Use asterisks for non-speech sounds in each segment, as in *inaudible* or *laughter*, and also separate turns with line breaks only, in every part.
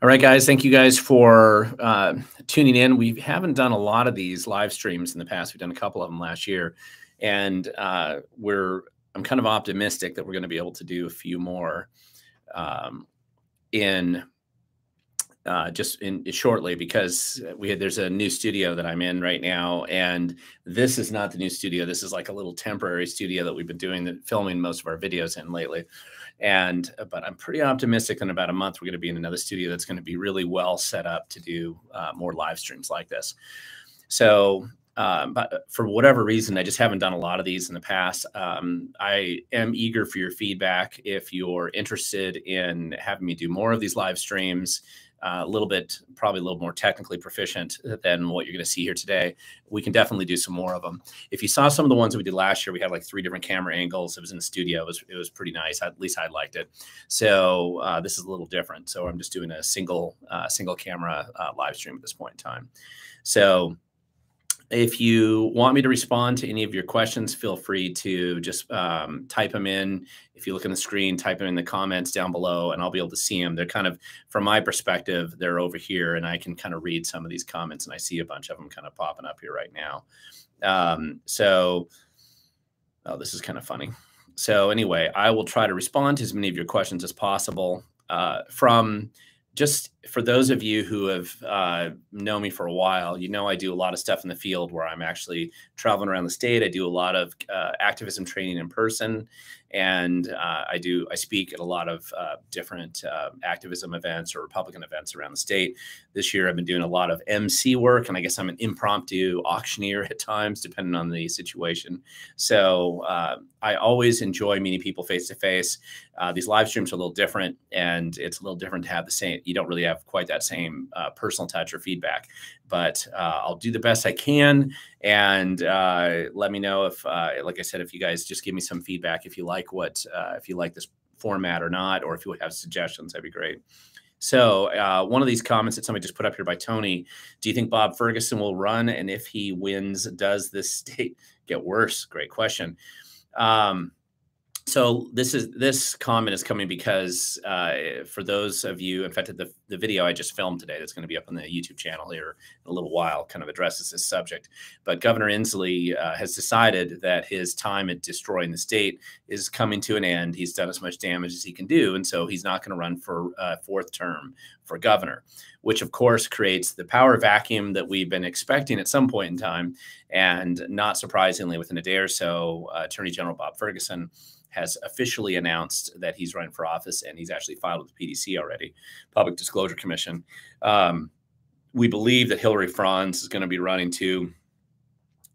All right, guys. Thank you guys for uh, tuning in. We haven't done a lot of these live streams in the past. We've done a couple of them last year, and uh, we're I'm kind of optimistic that we're going to be able to do a few more um, in uh, just in shortly because we had there's a new studio that I'm in right now, and this is not the new studio. This is like a little temporary studio that we've been doing the filming most of our videos in lately. And uh, but I'm pretty optimistic in about a month we're going to be in another studio that's going to be really well set up to do uh, more live streams like this. So um, but for whatever reason, I just haven't done a lot of these in the past. Um, I am eager for your feedback if you're interested in having me do more of these live streams uh, a little bit, probably a little more technically proficient than what you're going to see here today. We can definitely do some more of them. If you saw some of the ones that we did last year, we had like three different camera angles. It was in the studio. It was, it was pretty nice. At least I liked it. So uh, this is a little different. So I'm just doing a single, uh, single camera uh, live stream at this point in time. So if you want me to respond to any of your questions, feel free to just um, type them in. If you look on the screen, type them in the comments down below, and I'll be able to see them. They're kind of, from my perspective, they're over here, and I can kind of read some of these comments, and I see a bunch of them kind of popping up here right now. Um, so, oh, this is kind of funny. So anyway, I will try to respond to as many of your questions as possible. Uh, from just for those of you who have uh, known me for a while, you know I do a lot of stuff in the field where I'm actually traveling around the state. I do a lot of uh, activism training in person, and uh, I do I speak at a lot of uh, different uh, activism events or Republican events around the state. This year, I've been doing a lot of MC work, and I guess I'm an impromptu auctioneer *laughs* at times, depending on the situation. So uh, I always enjoy meeting people face to face. These live streams are a little different, and it's a little different to have the same. You don't really have quite that same uh, personal touch or feedback but uh, I'll do the best I can. And uh, let me know if, uh, like I said, if you guys just give me some feedback, if you like what, uh, if you like this format or not, or if you have suggestions, that'd be great. So uh, one of these comments that somebody just put up here by Tony, do you think Bob Ferguson will run? And if he wins, does this state get worse? Great question. Um, so this is this comment is coming because uh, for those of you, in fact, the, the video I just filmed today that's going to be up on the YouTube channel here in a little while kind of addresses this subject. But Governor Inslee uh, has decided that his time at destroying the state is coming to an end. He's done as much damage as he can do, and so he's not going to run for a fourth term for governor, which of course creates the power vacuum that we've been expecting at some point in time. And not surprisingly, within a day or so, uh, Attorney General Bob Ferguson has officially announced that he's running for office, and he's actually filed with the PDC already, Public Disclosure Commission. Um, we believe that Hilary Franz is going to be running too.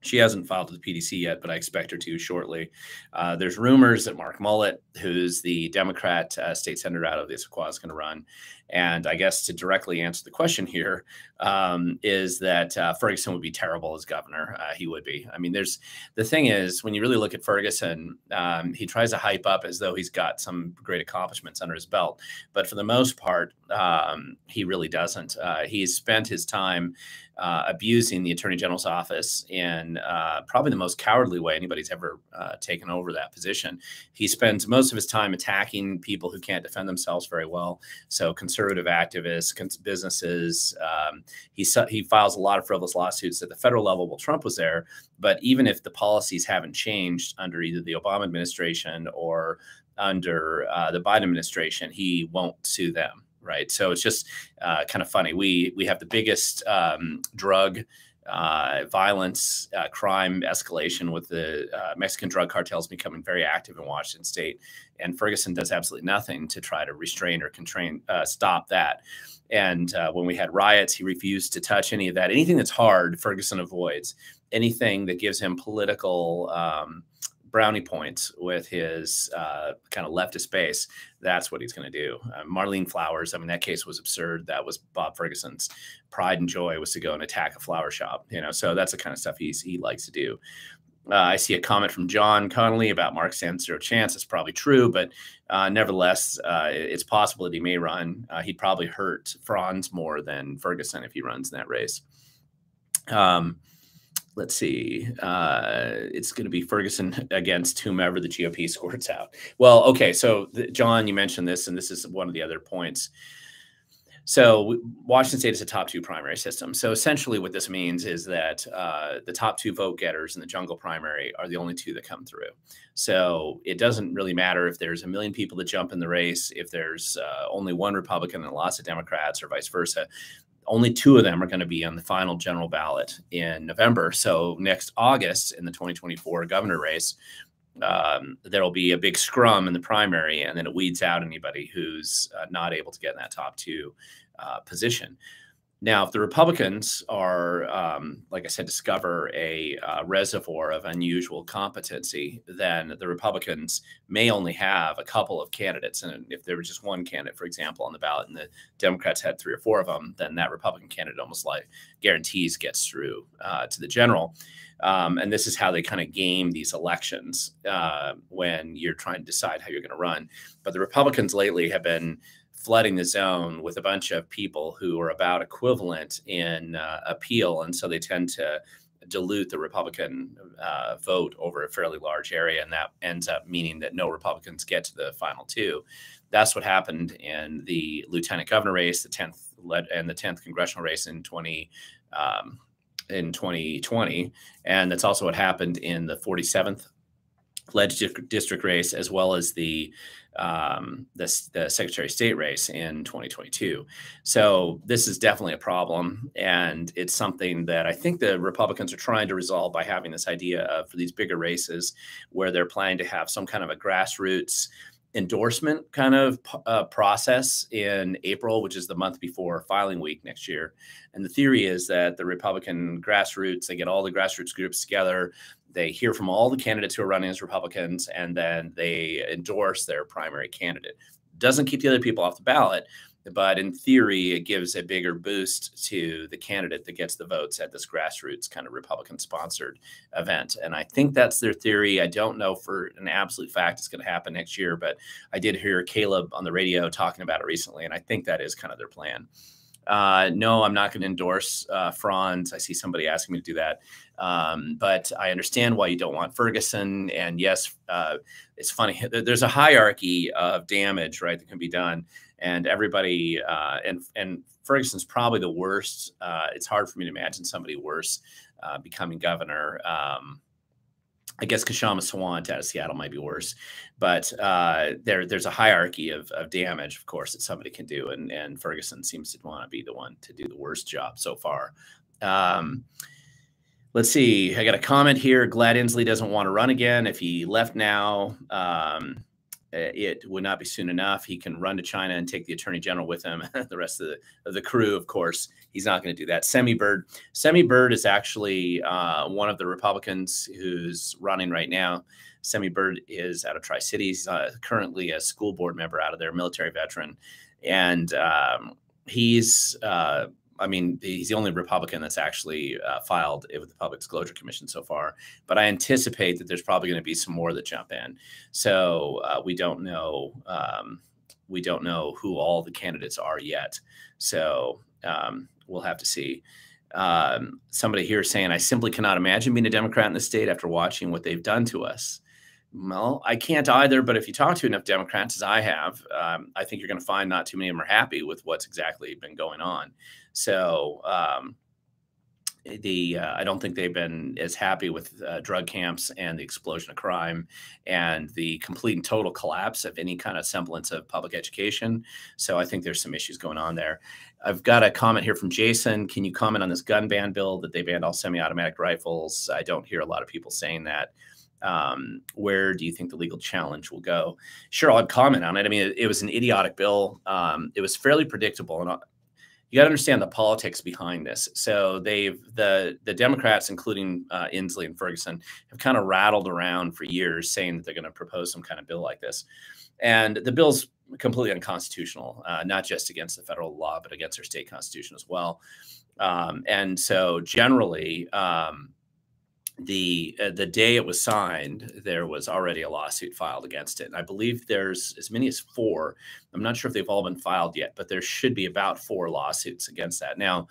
She hasn't filed with the PDC yet, but I expect her to shortly. Uh, there's rumors that Mark Mullet, who's the Democrat uh, state senator out of the Issaquah, is going to run. And I guess to directly answer the question here um, is that uh, Ferguson would be terrible as governor. Uh, he would be. I mean, there's the thing is when you really look at Ferguson, um, he tries to hype up as though he's got some great accomplishments under his belt, but for the most part, um, he really doesn't. Uh, he's spent his time uh, abusing the attorney general's office in uh, probably the most cowardly way anybody's ever uh, taken over that position. He spends most of his time attacking people who can't defend themselves very well. So conservative activists, businesses. Um, he he files a lot of frivolous lawsuits at the federal level while Trump was there. But even if the policies haven't changed under either the Obama administration or under uh, the Biden administration, he won't sue them right? So it's just uh, kind of funny. We we have the biggest um, drug uh, violence, uh, crime escalation with the uh, Mexican drug cartels becoming very active in Washington State, and Ferguson does absolutely nothing to try to restrain or constrain, uh, stop that. And uh, when we had riots, he refused to touch any of that. Anything that's hard, Ferguson avoids. Anything that gives him political um, brownie points with his uh, kind of leftist base, that's what he's going to do. Uh, Marlene Flowers, I mean, that case was absurd. That was Bob Ferguson's pride and joy was to go and attack a flower shop, you know. So that's the kind of stuff he's he likes to do. Uh, I see a comment from John Connolly about Mark stands zero chance. It's probably true, but uh, nevertheless, uh, it's possible that he may run. Uh, he'd probably hurt Franz more than Ferguson if he runs in that race. Um, let's see. Uh, it's going to be Ferguson against whomever the GOP scores *laughs* out. Well, okay. So, the, John, you mentioned this, and this is one of the other points. So Washington State is a top two primary system. So essentially, what this means is that uh, the top two vote getters in the jungle primary are the only two that come through. So it doesn't really matter if there's a million people that jump in the race, if there's uh, only one Republican and lots of Democrats, or vice versa. Only two of them are going to be on the final general ballot in November. So next August in the 2024 governor race, um, there'll be a big scrum in the primary, and then it weeds out anybody who's uh, not able to get in that top two uh, position. Now, if the Republicans are, um, like I said, discover a uh, reservoir of unusual competency, then the Republicans may only have a couple of candidates. And if there was just one candidate, for example, on the ballot, and the Democrats had three or four of them, then that Republican candidate almost like guarantees gets through uh, to the general. Um, and this is how they kind of game these elections uh, when you're trying to decide how you're going to run. But the Republicans lately have been flooding the zone with a bunch of people who are about equivalent in uh, appeal. And so they tend to dilute the Republican uh, vote over a fairly large area. And that ends up meaning that no Republicans get to the final two. That's what happened in the lieutenant governor race, the 10th led and the 10th congressional race in 20. Um, in 2020. And that's also what happened in the 47th legislative district race, as well as the, um, the, the Secretary of State race in 2022. So this is definitely a problem. And it's something that I think the Republicans are trying to resolve by having this idea of for these bigger races where they're planning to have some kind of a grassroots endorsement kind of uh, process in April, which is the month before filing week next year. And the theory is that the Republican grassroots, they get all the grassroots groups together, they hear from all the candidates who are running as Republicans, and then they endorse their primary candidate. Doesn't keep the other people off the ballot, but in theory, it gives a bigger boost to the candidate that gets the votes at this grassroots kind of Republican sponsored event. And I think that's their theory. I don't know for an absolute fact it's going to happen next year, but I did hear Caleb on the radio talking about it recently, and I think that is kind of their plan. Uh, no, I'm not going to endorse uh, Franz. I see somebody asking me to do that. Um, but I understand why you don't want Ferguson. And yes, uh, it's funny. *laughs* There's a hierarchy of damage, right, that can be done and everybody uh, and and Ferguson's probably the worst. Uh, it's hard for me to imagine somebody worse uh, becoming governor. Um, I guess Kshama Sawant out of Seattle might be worse, but uh, there there's a hierarchy of, of damage, of course, that somebody can do, and and Ferguson seems to want to be the one to do the worst job so far. Um, let's see. I got a comment here. Glad Inslee doesn't want to run again. If he left now, um, it would not be soon enough. He can run to China and take the attorney general with him. *laughs* the rest of the, of the crew, of course, he's not going to do that. Semi Bird, Semi Bird is actually uh, one of the Republicans who's running right now. Semi Bird is out of Tri Cities, uh, currently a school board member out of there, military veteran, and um, he's uh, I mean, he's the only Republican that's actually uh, filed with the Public Disclosure Commission so far. But I anticipate that there's probably going to be some more that jump in. So uh, we don't know. Um, we don't know who all the candidates are yet. So um, we'll have to see. Um, somebody here saying, I simply cannot imagine being a Democrat in the state after watching what they've done to us. Well, I can't either. But if you talk to enough Democrats, as I have, um, I think you're going to find not too many of them are happy with what's exactly been going on. So um, the uh, I don't think they've been as happy with uh, drug camps and the explosion of crime and the complete and total collapse of any kind of semblance of public education. So I think there's some issues going on there. I've got a comment here from Jason. Can you comment on this gun ban bill that they banned all semi-automatic rifles? I don't hear a lot of people saying that um, where do you think the legal challenge will go? Sure, I'll comment on it. I mean, it, it was an idiotic bill. Um, it was fairly predictable, and uh, you got to understand the politics behind this. So they've the the Democrats, including uh, Inslee and Ferguson, have kind of rattled around for years, saying that they're going to propose some kind of bill like this, and the bill's completely unconstitutional, uh, not just against the federal law, but against our state constitution as well. Um, and so generally. Um, the uh, the day it was signed, there was already a lawsuit filed against it. And I believe there's as many as four. I'm not sure if they've all been filed yet, but there should be about four lawsuits against that. Now,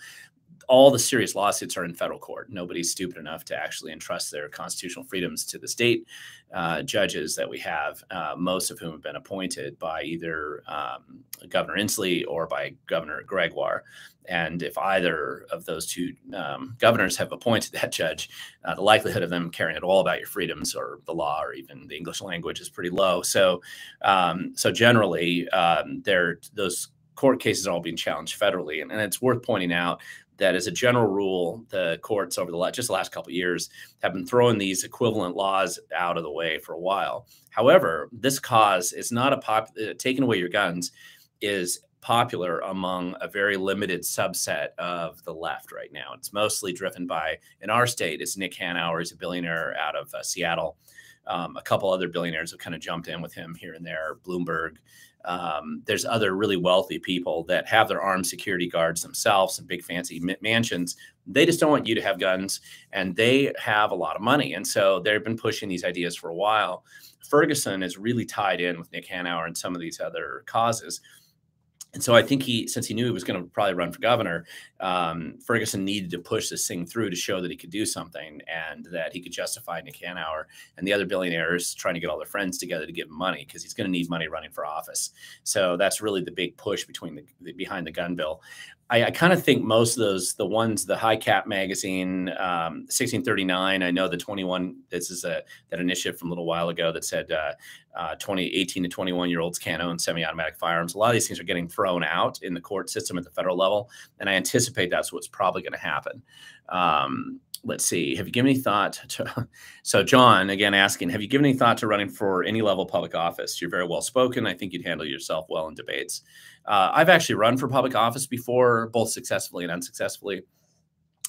all the serious lawsuits are in federal court. Nobody's stupid enough to actually entrust their constitutional freedoms to the state uh, judges that we have, uh, most of whom have been appointed by either um, Governor Inslee or by Governor Gregoire. And if either of those two um, governors have appointed *laughs* that judge, uh, the likelihood of them caring at all about your freedoms or the law or even the English language is pretty low. So, um, so generally, um, those court cases are all being challenged federally, and, and it's worth pointing out that as a general rule, the courts over the last, just the last couple years have been throwing these equivalent laws out of the way for a while. However, this cause is not a pop uh, taking away your guns is popular among a very limited subset of the left right now. It's mostly driven by in our state. It's Nick Hanauer, he's a billionaire out of uh, Seattle. Um, a couple other billionaires have kind of jumped in with him here and there. Bloomberg, um, there's other really wealthy people that have their armed security guards themselves and big fancy mansions. They just don't want you to have guns, and they have a lot of money, and so they've been pushing these ideas for a while. Ferguson is really tied in with Nick Hanauer and some of these other causes. And so I think he, since he knew he was going to probably run for governor, um, Ferguson needed to push this thing through to show that he could do something and that he could justify Nick Hanauer and the other billionaires trying to get all their friends together to give him money because he's going to need money running for office. So that's really the big push between the, the behind the gun bill. I, I kind of think most of those, the ones, the high cap magazine, um, 1639. I know the 21. This is a that initiative from a little while ago that said uh, uh, 20, 18 to 21 year olds can't own semi-automatic firearms. A lot of these things are getting thrown out in the court system at the federal level, and I anticipate that's what's probably going to happen. Um, let's see. Have you given any thought to? *laughs* So, John, again, asking, have you given any thought to running for any level of public office? You're very well spoken. I think you'd handle yourself well in debates. Uh, I've actually run for public office before, both successfully and unsuccessfully.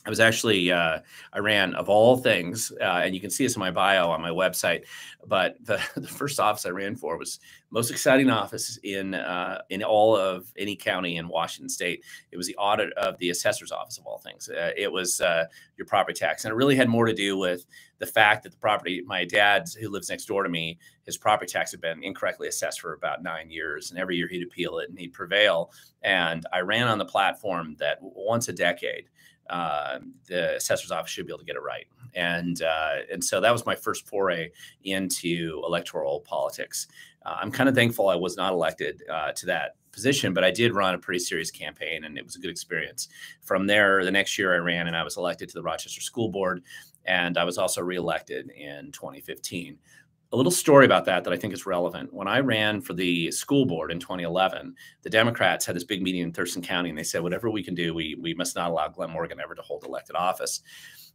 I was actually uh, I ran of all things, uh, and you can see this in my bio on my website. But the, *laughs* the first office I ran for was most exciting office in uh, in all of any county in Washington State. It was the audit of the assessor's office of all things. Uh, it was uh, your property tax, and it really had more to do with the fact that the property my dad who lives next door to me his property tax had been incorrectly assessed for about nine years and every year he'd appeal it and he'd prevail and i ran on the platform that once a decade uh, the assessor's office should be able to get it right. And uh, and so that was my first foray into electoral politics. Uh, I'm kind of thankful I was not elected uh, to that position, but I did run a pretty serious campaign, and it was a good experience. From there, the next year I ran, and I was elected to the Rochester School Board, and I was also reelected in 2015 a little story about that that I think is relevant. When I ran for the school board in 2011, the Democrats had this big meeting in Thurston County, and they said, whatever we can do, we we must not allow Glen Morgan ever to hold elected office.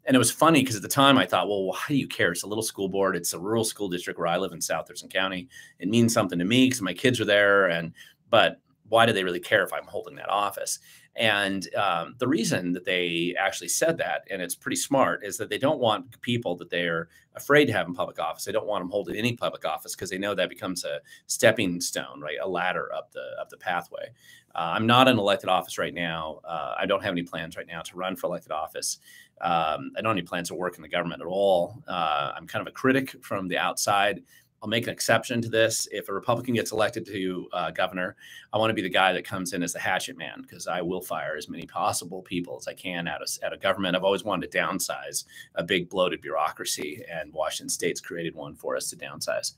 And it was funny because at the time I thought, well, why do you care? It's a little school board. It's a rural school district where I live in South Thurston County. It means something to me because my kids are there. And but why do they really care if I'm holding that office? And um, the reason that they actually said that, and it's pretty smart, is that they don't want people that they're afraid to have in public office. They don't want them holding any public office because they know that becomes a stepping stone, right? A ladder up the up the pathway. Uh, I'm not in elected office right now. Uh, I don't have any plans right now to run for elected office. Um, I don't have any plans to work in the government at all. Uh, I'm kind of a critic from the outside. I'll make an exception to this. If a Republican gets elected to uh, governor, I want to be the guy that comes in as the hatchet man because I will fire as many possible people as I can out of, out of government. I've always wanted to downsize a big bloated bureaucracy, and Washington State's created one for us to downsize.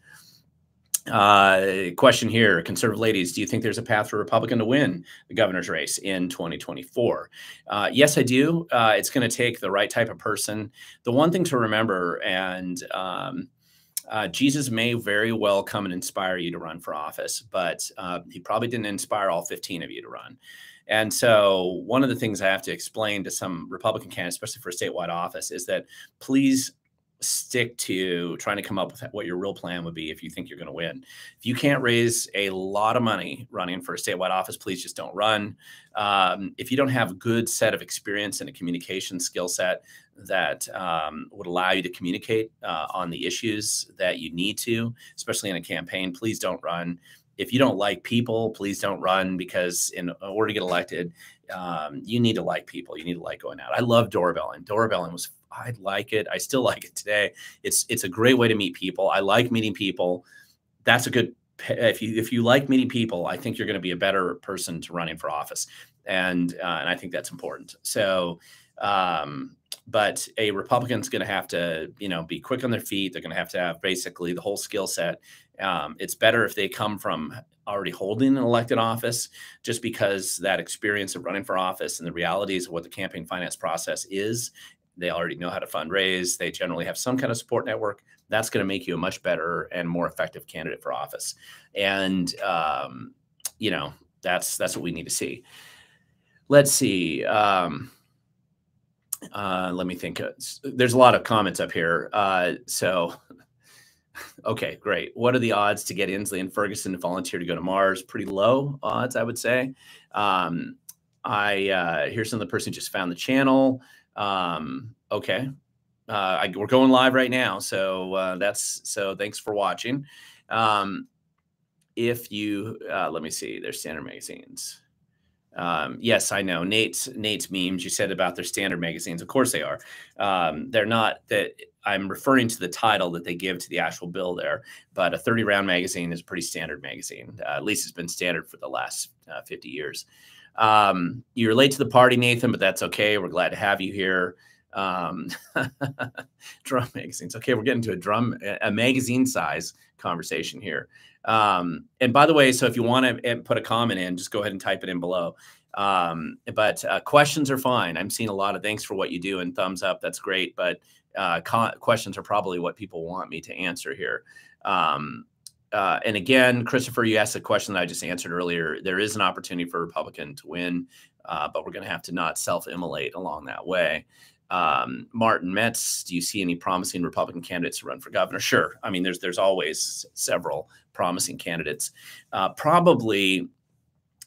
Uh, question here, conservative ladies, do you think there's a path for a Republican to win the governor's race in 2024? Uh, yes, I do. Uh, it's going to take the right type of person. The one thing to remember, and um, uh, Jesus may very well come and inspire you to run for office, but uh, he probably didn't inspire all 15 of you to run. And so, one of the things I have to explain to some Republican candidates, especially for a statewide office, is that please stick to trying to come up with what your real plan would be if you think you're going to win. If you can't raise a lot of money running for a statewide office, please just don't run. Um, if you don't have a good set of experience and a communication skill set that um, would allow you to communicate uh, on the issues that you need to, especially in a campaign, please don't run. If you don't like people, please don't run because in order to get elected, um, you need to like people. You need to like going out. I love doorbelling. Doorbelling was I like it. I still *laughs* like it today. It's it's a great way to meet people. I like meeting people. That's a good if you if you like meeting people, I think you're going to be a better person to running for office. and uh, and I think that's important. So. Um, but a Republican's going to have to, you know, be quick on their feet. They're going to have to have basically the whole skill set. Um, it's better if they come from already holding an elected office, just because that experience of running for office and the realities of what the campaign finance process is. They already know how to fundraise. They generally have some kind of support network. That's going to make you a much better and more effective candidate for office. And um, you know, that's that's what we need to see. Let's see. Um, uh, let me think. Uh, there's a lot of comments up here. Uh, so, *laughs* okay, great. What are the odds to get Inslee and Ferguson to volunteer to go to Mars? Pretty low odds, I would say. Um, I uh, here's the person who just found the channel. Um, okay, uh, I, we're going live right now, so uh, that's so. Thanks for watching. Um, if you uh, let me see, there's standard magazines. Um, yes, I know Nate's Nate's memes you said about their standard magazines. Of course they are. Um, they're not that I'm referring to the title that they give to the actual bill there. But a 30 round magazine is a pretty standard magazine. Uh, at least it's been standard for the last uh, 50 years. Um, you're late to the party, Nathan, but that's okay. We're glad to have you here. Um, *laughs* drum magazines. Okay, we're getting to a drum a magazine size conversation here. Um, and by the way, so if you want to eh, put a comment in, just go ahead and type it in below. Um, but uh, questions are fine. I'm seeing a lot of thanks for what you do and thumbs up. That's great. But uh, questions are probably what people want me to answer here. Um, uh, and again, Christopher, you asked a question that I just answered earlier. There is an opportunity for a Republican to win, uh, but we're going to have to not self-immolate along that way um, Martin Metz, do you see any promising Republican candidates to run for governor? Sure. I mean, there's there's always several promising candidates. Uh, probably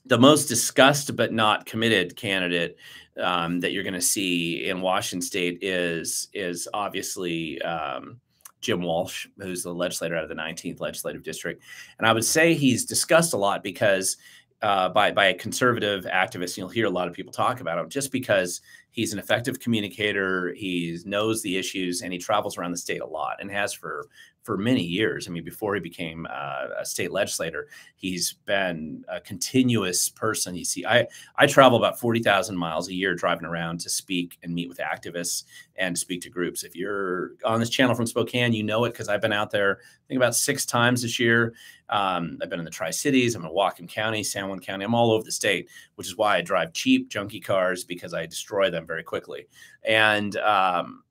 the most discussed but not committed candidate um, that you're going to see in Washington State is is obviously um, Jim Walsh, who's the legislator out of the 19th legislative district, and I would say he's discussed a lot because uh, by by a conservative activist. You'll hear a lot of people talk about him just because he's an effective communicator. He knows the issues and he travels around the state a lot and has for for many years. I mean, before he became uh, a state legislator, he's been a continuous person. You see, I I travel about forty thousand miles a year driving around to speak and meet with activists and speak to groups. If you're on this channel from Spokane, you know it because I've been out there. I think about six times this year. Um, I've been in the Tri Cities. I'm in Whatcom County, San Juan County. I'm all over the state, which is why I drive cheap, junky cars because I destroy them very quickly. And um,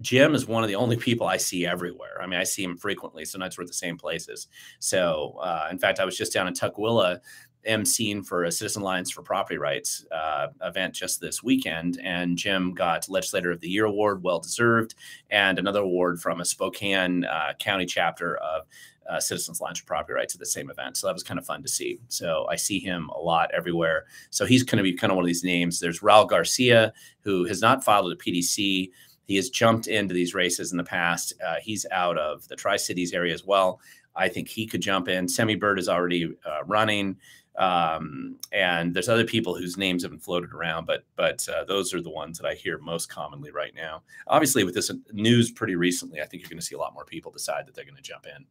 Jim is one of the only people I see everywhere. I mean, I see him frequently. Sometimes we're at the same places. So, uh, in fact, I was just down in Tukwila emceeing for a Citizen Alliance for Property Rights uh, event just this weekend, and Jim got Legislator of the Year award, well deserved, and another award from a Spokane uh, County chapter of uh, Citizens Alliance for Property Rights at the same event. So that was kind of fun to see. So I see him a lot everywhere. So he's going to be kind of one of these names. There's Raul Garcia, who has not filed the PDC. He has jumped into these races in the past. Uh, he's out of the Tri Cities area as well. I think he could jump in. Semi Bird is already uh, running, um, and there's other people whose names have been floated around, but but uh, those are the ones that I hear most commonly right now. Obviously, with this news pretty recently, I think you're going to see a lot more people decide that they're going to jump in.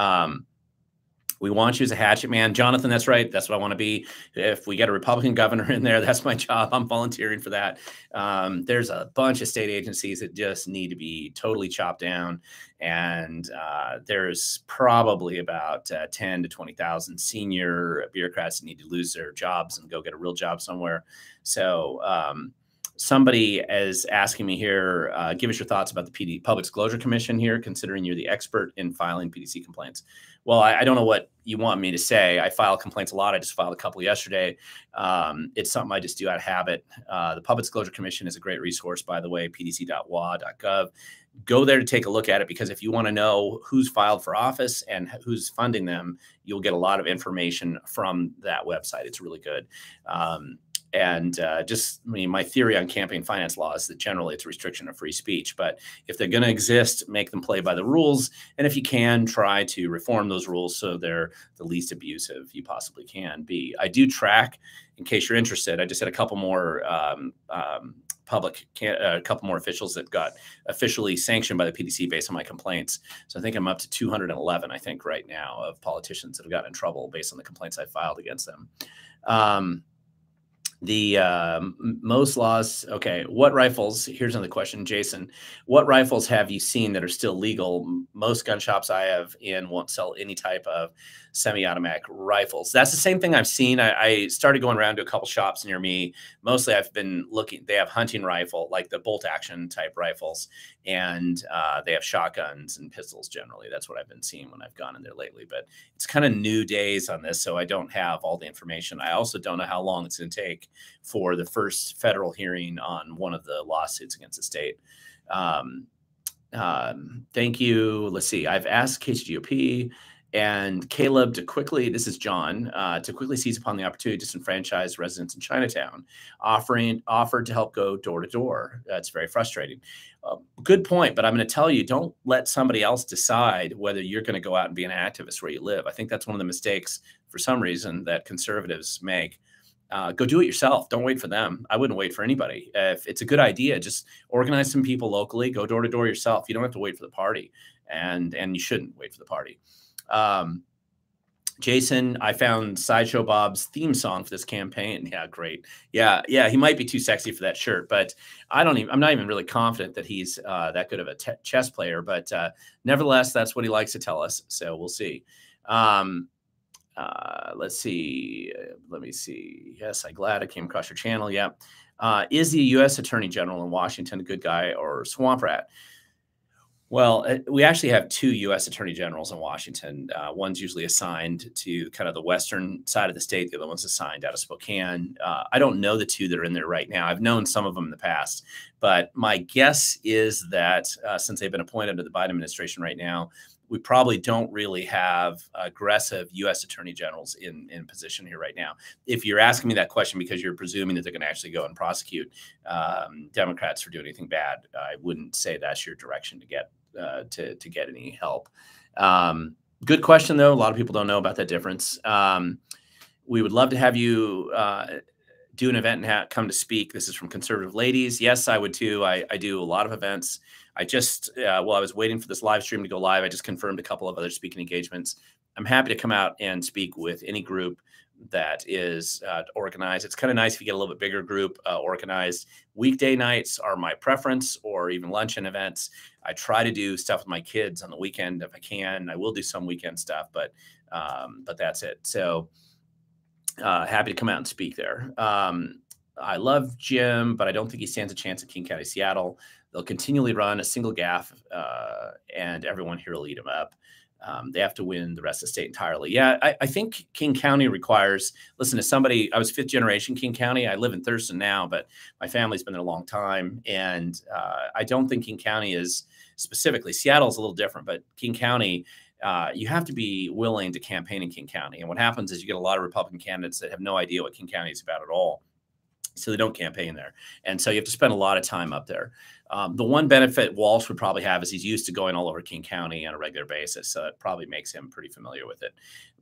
Um, we want you as a hatchet man. Jonathan, that's right. That's what I want to be. If we get a Republican governor in there, *laughs* that's my job. I'm volunteering for that. Um, there's a bunch of state agencies that just need to be totally chopped down. And uh, there's probably about uh, 10 to 20,000 senior bureaucrats that need to lose their jobs and go get a real job somewhere. So, um, somebody is asking me here, uh, give us your thoughts about the PD Public Disclosure Commission here, considering you're the expert in filing PDC complaints. Well, I, I, don't know what you want me to say. I file complaints a lot. I just filed a couple yesterday. Um, it's something I just do out of habit. Uh, the Public Disclosure Commission is a great resource, by the way, pdc.wa.gov. Go there to take a look at it because if you want to know who's filed for office and who's funding them, you'll get a lot of information from that website. It's really good. Um, and uh, just I mean, my theory on campaign finance law is that generally it's a restriction of free speech. But if they're going to exist, make them play by the rules, and if you can, try to reform those rules so they're the least abusive you possibly can be. I do track, in case you're interested. I just had a couple more um, um, public, uh, a couple more officials that got officially sanctioned by the PDC based on my complaints. So I think I'm up to 211. I think right now of politicians that have gotten in trouble based on the complaints I filed against them. Um, the uh, most laws okay what rifles here's another question jason. What rifles have you seen that are still legal? Most gun shops i have in won't sell any type of semi-automatic rifles that's the same thing i've seen I, I, started going around to a couple shops near me mostly i've been looking they have hunting rifle like the bolt action type rifles and uh, they have shotguns and pistols generally that's what i've been seeing when i've gone in there lately but it's kind of new days on this so i don't have all the information i also don't know how long it's going to take for the first federal hearing on one of the lawsuits against the state. Um, um, thank you. Let's see. I've asked KCGOP and Caleb to quickly, this is John, uh, to quickly seize upon the opportunity to disenfranchise residents in Chinatown, offering offered to help go door to door. That's very frustrating. Uh, good point, but I'm going to tell you, don't let somebody else decide whether you're going to go out and be an activist where you live. I think that's one of the mistakes, for some reason, that conservatives make uh, go do it yourself. Don't wait for them. I wouldn't wait for anybody. If it's a good idea, just organize some people locally. Go door to door yourself. You don't have to wait for the party, and and you shouldn't wait for the party. Um, Jason, I found Sideshow Bob's theme song for this campaign. Yeah, great. Yeah, yeah, he might be too sexy for that shirt, but I don't even. I'm not even really confident that he's uh, that good of a chess player. But uh, nevertheless, that's what he likes to tell us. So we'll see. Um, uh, let's see. Uh, let me see. Yes, I'm glad I came across your channel. Yeah. Uh, is the U.S. Attorney General in Washington a good guy or swamp rat? Well, uh, we actually have two U.S. Attorney Generals in Washington. Uh, one's usually assigned to kind of the western side of the state. The other one's assigned out of Spokane. Uh, I don't know the two that are in there right now. I've known some of them in the past, but my guess is that uh, since they've been appointed to the Biden administration right now, we probably don't really have aggressive U.S. attorney generals in in position here right now. If you're asking me that question because you're presuming that they're going to actually go and prosecute um, Democrats for doing anything bad, I wouldn't say that's your direction to get uh, to to get any help. Um, good question though. A lot of people don't know about that difference. Um, we would love to have you. Uh, do an event and come to speak. This is from Conservative Ladies. Yes, I would too. I, I do a lot of events. I just, uh, while I was waiting for this live stream to go live, I just confirmed a couple of other speaking engagements. I'm happy to come out and speak with any group that is uh, organized. It's kind of nice if you get a little bit bigger group uh, organized. Weekday nights are my preference, or even luncheon events. I try to do stuff with my kids on the weekend if I can. I will do some weekend stuff, but um, but that's it. So uh, happy to come out and speak there. Um, I love Jim, but I don't think he stands a chance at King County, Seattle. They'll continually run a single gaff, uh, and everyone here will eat him up. Um, they have to win the rest of the state entirely. Yeah, I, I, think King County requires. Listen to somebody. I was fifth generation King County. I live in Thurston now, but my family's been there a long time, and uh, I don't think King County is specifically. Seattle's a little different, but King County. Uh, you have to be willing to campaign in King County. And what happens is you get a lot of Republican candidates that have no idea what King County is about at all. So they don't campaign there. And so you have to spend a lot of time up there. Um, the one benefit Walsh would probably have is he's used to going all over King County on a regular basis, so it probably makes him pretty familiar with it.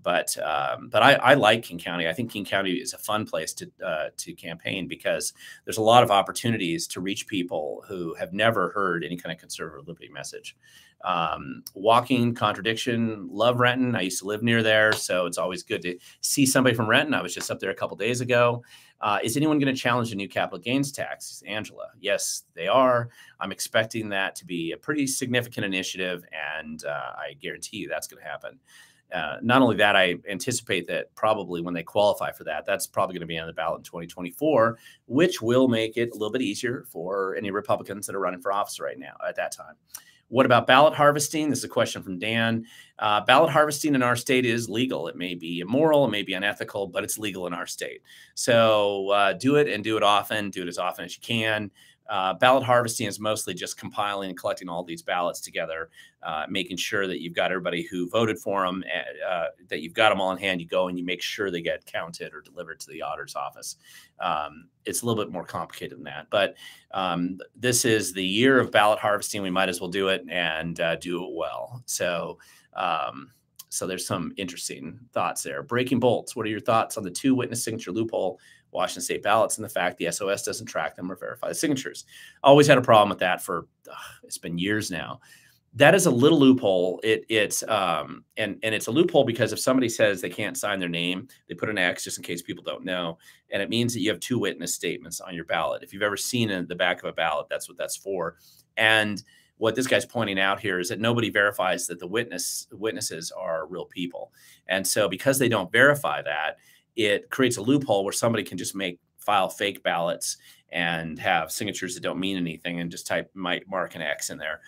But um, but I, I, like King County. I think King County is a fun place to uh, to campaign because there's a lot of opportunities to reach people who have never heard any kind of conservative liberty message. Um, walking contradiction, love Renton. I used to live near there, so it's always good to see somebody from Renton. I was just up there a couple days ago. Uh, is anyone going to challenge the new capital gains tax? Angela, yes, they are. I'm expecting that to be a pretty significant initiative, and uh, I guarantee you that's going to happen. Uh, not only that, I anticipate that probably when they qualify for that, that's probably going to be on the ballot in 2024, which will make it a little bit easier for any Republicans that are running for office right now at that time. What about ballot harvesting? This is a question from Dan. Uh, ballot harvesting in our state is legal. It may be immoral, it may be unethical, but it's legal in our state. So uh, do it and do it often. Do it as often as you can. Uh, ballot harvesting is mostly just compiling and collecting all these ballots together, uh, making sure that you've got everybody who voted for them, uh, uh, that you've got them all in hand. You go and you make sure they get counted or delivered to the auditor's office. Um, it's a little bit more complicated than that, but um, this is the year of ballot harvesting. We might as well do it and uh, do it well. So. Um, so there's some interesting thoughts there. Breaking bolts. What are your thoughts on the two witness signature loophole Washington State ballots and the fact the SOS doesn't track them or verify the signatures. Always had a problem with that for ugh, it's been years now. that is a little loophole. It it's um and and it's a loophole because if somebody says they can't sign their name, they put an X just in case people don't know, and it means that you have two witness statements on your ballot. If you've ever seen the back of a ballot, that's what that's for. And what this guy's pointing out here is that nobody verifies that the witness witnesses are real people, and so because they don't verify that, it creates a loophole where somebody can just make file fake ballots and have signatures that don't mean anything and just type might mark an X in there.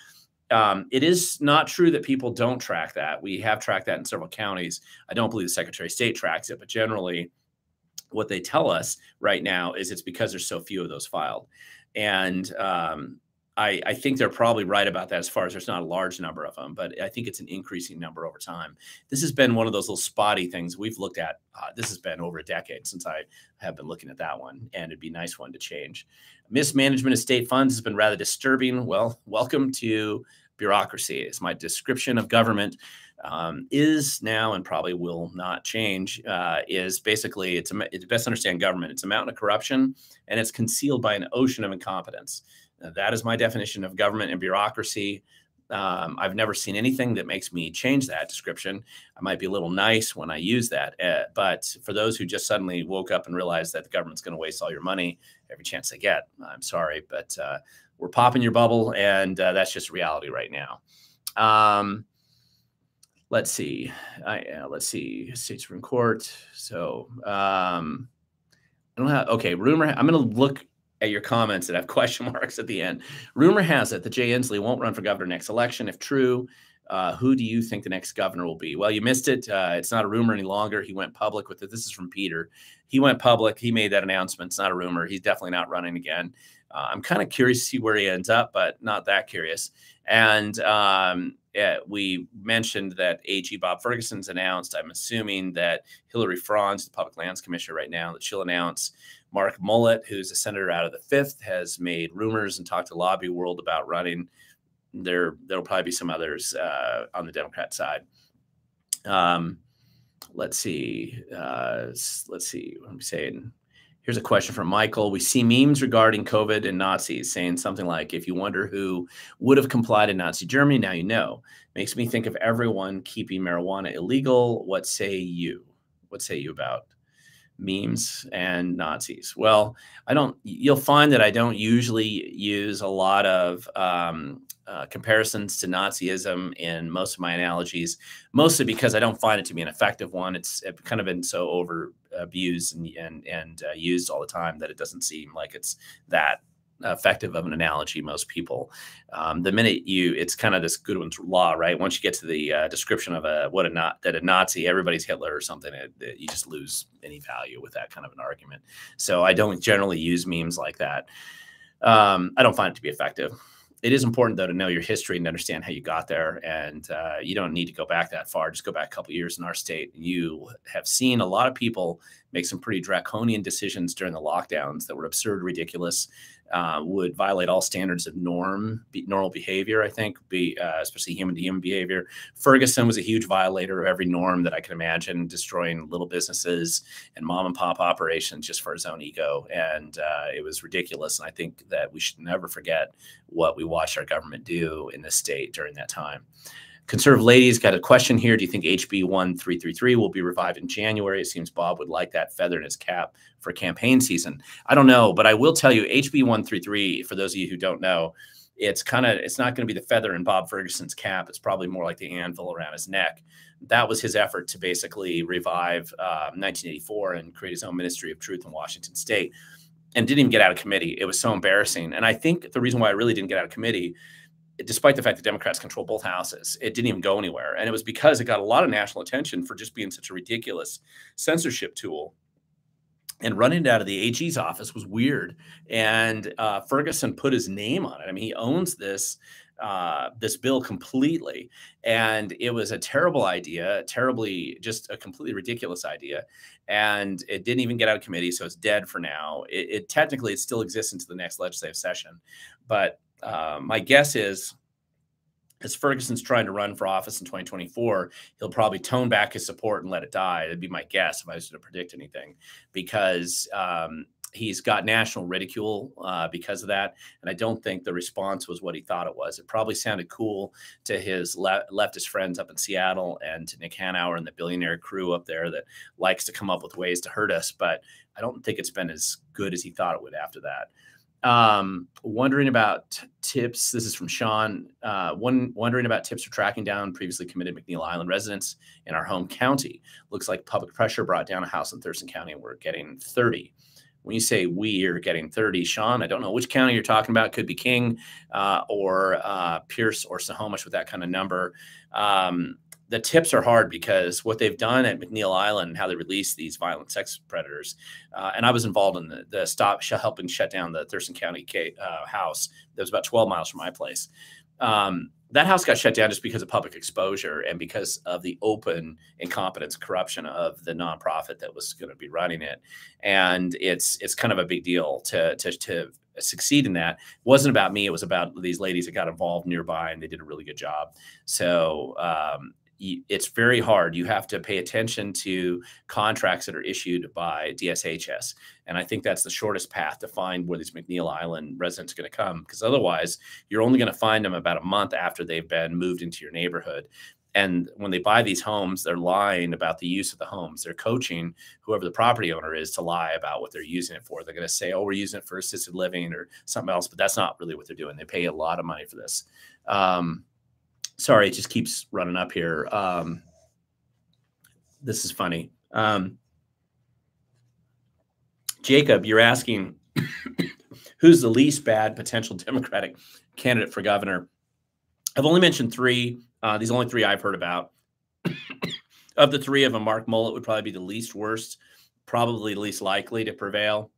Um, it is not true that people don't track that. We have tracked that in several counties. I don't believe the Secretary of State tracks it, but generally, what they tell us right now is it's because there's so few of those filed. And um, I, I, think they're probably right about that as far as there's not a large number of them, but I think it's an increasing number over time. This has been one of those little spotty things we've looked at. Uh, this has been over a decade since I have been looking at that one, and it'd be a nice one to change. Mismanagement of state funds has been rather disturbing. Well, welcome to bureaucracy. It's my description of government um, is now and probably will not change. Uh, is basically it's it's best understand government. It's a mountain of corruption and it's concealed by an ocean of incompetence. That is my definition of government and bureaucracy. Um, I've never seen anything that makes me change that description. I might be a little nice when I use that, uh, but for those who just suddenly woke up and realized that the government's going to waste all your money every chance they get, I'm sorry, but uh, we're popping your bubble, and uh, that's just reality right now. Um, let's see. I, uh, let's see. State Supreme Court. So um, I don't have. Okay, rumor. I'm going to look at your comments that have *laughs* question marks at the end. Rumor has it that Jay Inslee won't run for governor next election. If true, uh, who do you think the next governor will be? Well, you missed it. Uh, it's not a rumor any longer. He went public with it. This is from Peter. He went public. He made that announcement. It's not a rumor. He's definitely not running again. Uh, I'm kind of curious to see where he ends up, but not that curious. And um, yeah, we mentioned that AG Bob Ferguson's announced. I'm assuming that Hilary Franz, the Public Lands Commissioner right now, that she'll announce. Mark Mullet, who's a senator out of the fifth, has made rumors and talked to lobby world about running. There, there'll probably be some others uh, on the Democrat side. Um, let's see. Uh, let's see. What I saying? Here's a question from Michael. We see memes regarding COVID and Nazis saying something like, if you wonder who would have complied in Nazi Germany, now you know. Makes me think of everyone keeping marijuana illegal. What say you? What say you about memes and Nazis? Well, I don't, you'll find that I don't usually use a lot of um, uh, comparisons to Nazism in most of my analogies, mostly because I don't find it to be an effective one. It's, kind of been so over abused and and, and uh, used all the time that it doesn't seem like it's that effective of an analogy most people. Um, the minute you it's kind of this Goodwin's law right? Once you get to the uh, description of a what a not that a nazi everybody's hitler or something it, it, you just lose any value with that kind of an argument. So i don't generally use memes like that. Um, i don't find it to be effective. It is important though to know your history and understand how you got there and uh, you don't need to go back that far. Just go back a couple years in our state. You have seen a lot of people make some pretty draconian decisions during the lockdowns that were absurd ridiculous uh, would violate all standards of norm, be, normal behavior. I think, be uh, especially human to human behavior. Ferguson was a huge violator of every norm that I can imagine, destroying little businesses and mom and pop operations just for his own ego, and uh, it was ridiculous. And I think that we should never forget what we watched our government do in this state during that time. Conservative ladies got a question here. Do you think HB 1333 will be revived in January? It seems Bob would like that feather in his cap for campaign season. I don't know, but I will tell you HB 133, for those of you who don't know, it's kind of it's not going to be the feather in Bob Ferguson's cap. It's probably more like the anvil around his neck. That was his effort to basically revive uh, 1984 and create his own Ministry of Truth in Washington State, and didn't even get out of committee. It was so embarrassing. And I think the reason why I really didn't get out of committee despite the fact that Democrats control both houses, it didn't even go anywhere. And it was because it got a lot of national attention for just being such a ridiculous censorship tool. And running it out of the AG's office was weird. And uh, Ferguson put his name on it. I mean, he owns this uh, this bill completely, and it was a terrible idea, terribly just a completely ridiculous idea, and it didn't even get out of committee, so it's dead for now. It, it technically it still exists into the next legislative session, but uh, my guess is as Ferguson's trying to run for office in 2024, he'll probably tone back his support and let it die. That'd be my guess if I was to predict anything, because um, he's got national ridicule uh, because of that. And I don't think the response was what he thought it was. It probably sounded cool to his le- leftist friends up in Seattle and to Nick Hanauer and the billionaire crew up there that likes to come up with ways to hurt us. But I don't think it's been as good as he thought it would after that. Um, wondering about tips. This is from Sean. Uh, one wondering about tips for tracking down previously committed McNeil Island residents in our home county. Looks like public pressure brought down a house in Thurston County, and we're getting 30 when you say we are getting 30, Sean, I don't know which county you're talking about. Could be King uh, or uh, Pierce or Snohomish with that kind of number. Um, the tips are hard because what they've done at McNeil Island, how they release these violent sex predators, uh, and I was involved in the, the stop helping shut down the Thurston County uh, house that was about 12 miles from my place. Um, that house got shut down just because of public exposure and because of the open incompetence corruption of the nonprofit that was going to be running it. And it's it's kind of a big deal to to, to succeed in that. It wasn't about me it was about these ladies that got involved nearby and they did a really good job. So um, it's very hard. You have to pay attention to contracts that are issued by DSHS. And I think that's the shortest path to find where these McNeil Island residents are going to come, because otherwise, you're only going to find them about a month after they've been moved into your neighborhood. And when they buy these homes, they're lying about the use of the homes. They're coaching whoever the property owner is to lie about what they're using it for. They're going to say, oh, we're using it for assisted living or something else, but that's not really what they're doing. They pay a lot of money for this. Um, sorry, it just keeps running up here. Um, this is funny. Um, Jacob, you're asking *coughs* who's the least bad potential *laughs* Democratic candidate for governor. I've only mentioned three. Uh, these are only three I've heard about. *coughs* of the three of them, Mark Mullet would probably be the least worst, probably least likely to prevail.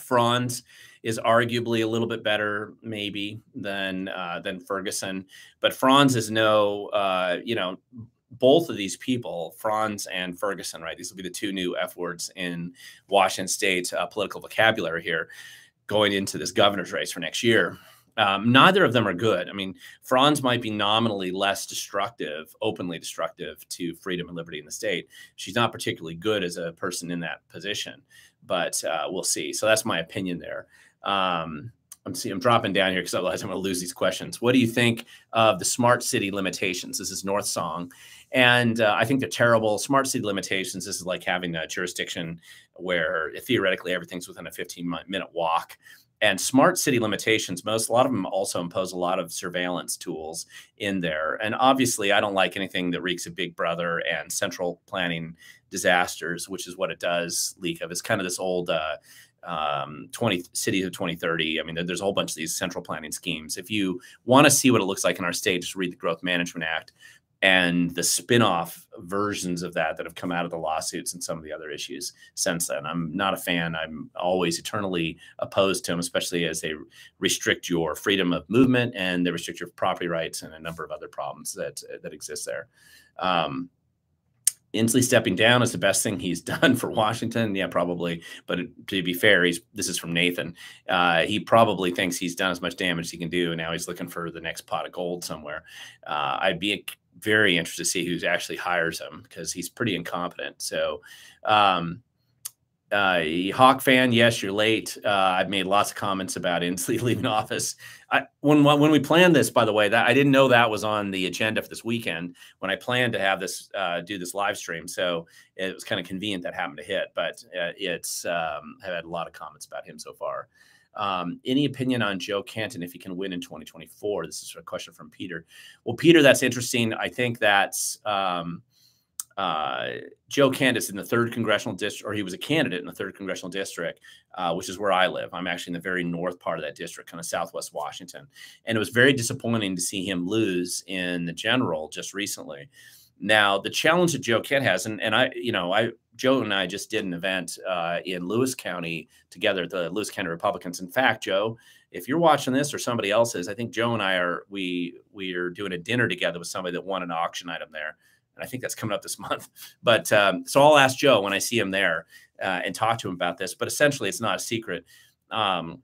Franz is arguably a little bit better, maybe than uh, than Ferguson, but Franz is no, uh, you know, both of these people, Franz and Ferguson, right? These will be the two new F words in Washington State uh, political vocabulary here, going into this governor's race for next year. Um, neither of them are good. I mean, Franz might be nominally less destructive, openly destructive to freedom and liberty in the state. She's not particularly good as a person in that position, but uh, we'll see. So that's my opinion there. Um, I'm see, I'm dropping down here because otherwise I'm going to lose these questions. What do you think of the smart city limitations? This is North Song, and uh, I think they're terrible. Smart city limitations. This is like having a jurisdiction where theoretically everything's within a 15 minute walk. And smart city limitations, most a lot of them also impose a lot of surveillance tools in there. And obviously, I don't like anything that reeks of Big Brother and central planning disasters, which is what it does leak of. It's kind of this old. Uh, um, 20 cities of 2030. I mean, there's a whole bunch of these central planning schemes. If you want to see what it looks like in our state, just read the Growth Management Act and the spin-off versions of that that have come out of the lawsuits and some of the other issues since then. I'm not a fan. I'm always eternally opposed to them, especially as they restrict your freedom of movement and they restrict your property rights and a number of other problems that that exist there. Um, Inslee stepping down is the best thing he's *laughs* done for Washington. Yeah, probably. But to be fair, he's this is from Nathan. Uh, he probably thinks he's done as much damage as he can do, and now he's looking for the next pot of gold somewhere. Uh, I'd be very interested to see who's actually hires him because he's pretty incompetent. So, um, uh, Hawk fan, yes, you're late. Uh, I've made lots of comments about Inslee *laughs* leaving office. I, when when we planned this, by the way, that I didn't know that was on the agenda for this weekend when I planned to have this uh, do this live stream. So it was kind of convenient that happened to hit. But uh, it's um, I've had a lot of comments about him so far. Um, any opinion on Joe Kent if he can win in 2024? This is a question from Peter. Well, Peter, that's interesting. I think that's. Um, uh, Joe Candace in the third congressional district, or he was a candidate in the third congressional district, uh, which is where I live. I'm actually in the very north part of that district, kind of southwest Washington. And it was very disappointing to see him lose in the general just recently. Now, the challenge that Joe Kent has, and, and I, you know, I, Joe and I just did an event uh, in Lewis County together, the Lewis County Republicans. In fact, Joe, if you're watching this or somebody else is, I think Joe and I are, we, we are doing a dinner together with somebody that won an auction item there and I think that's coming up this *laughs* month. But um, so I'll ask Joe when I see him there uh, and talk to him about this. But essentially, it's not a secret. Um,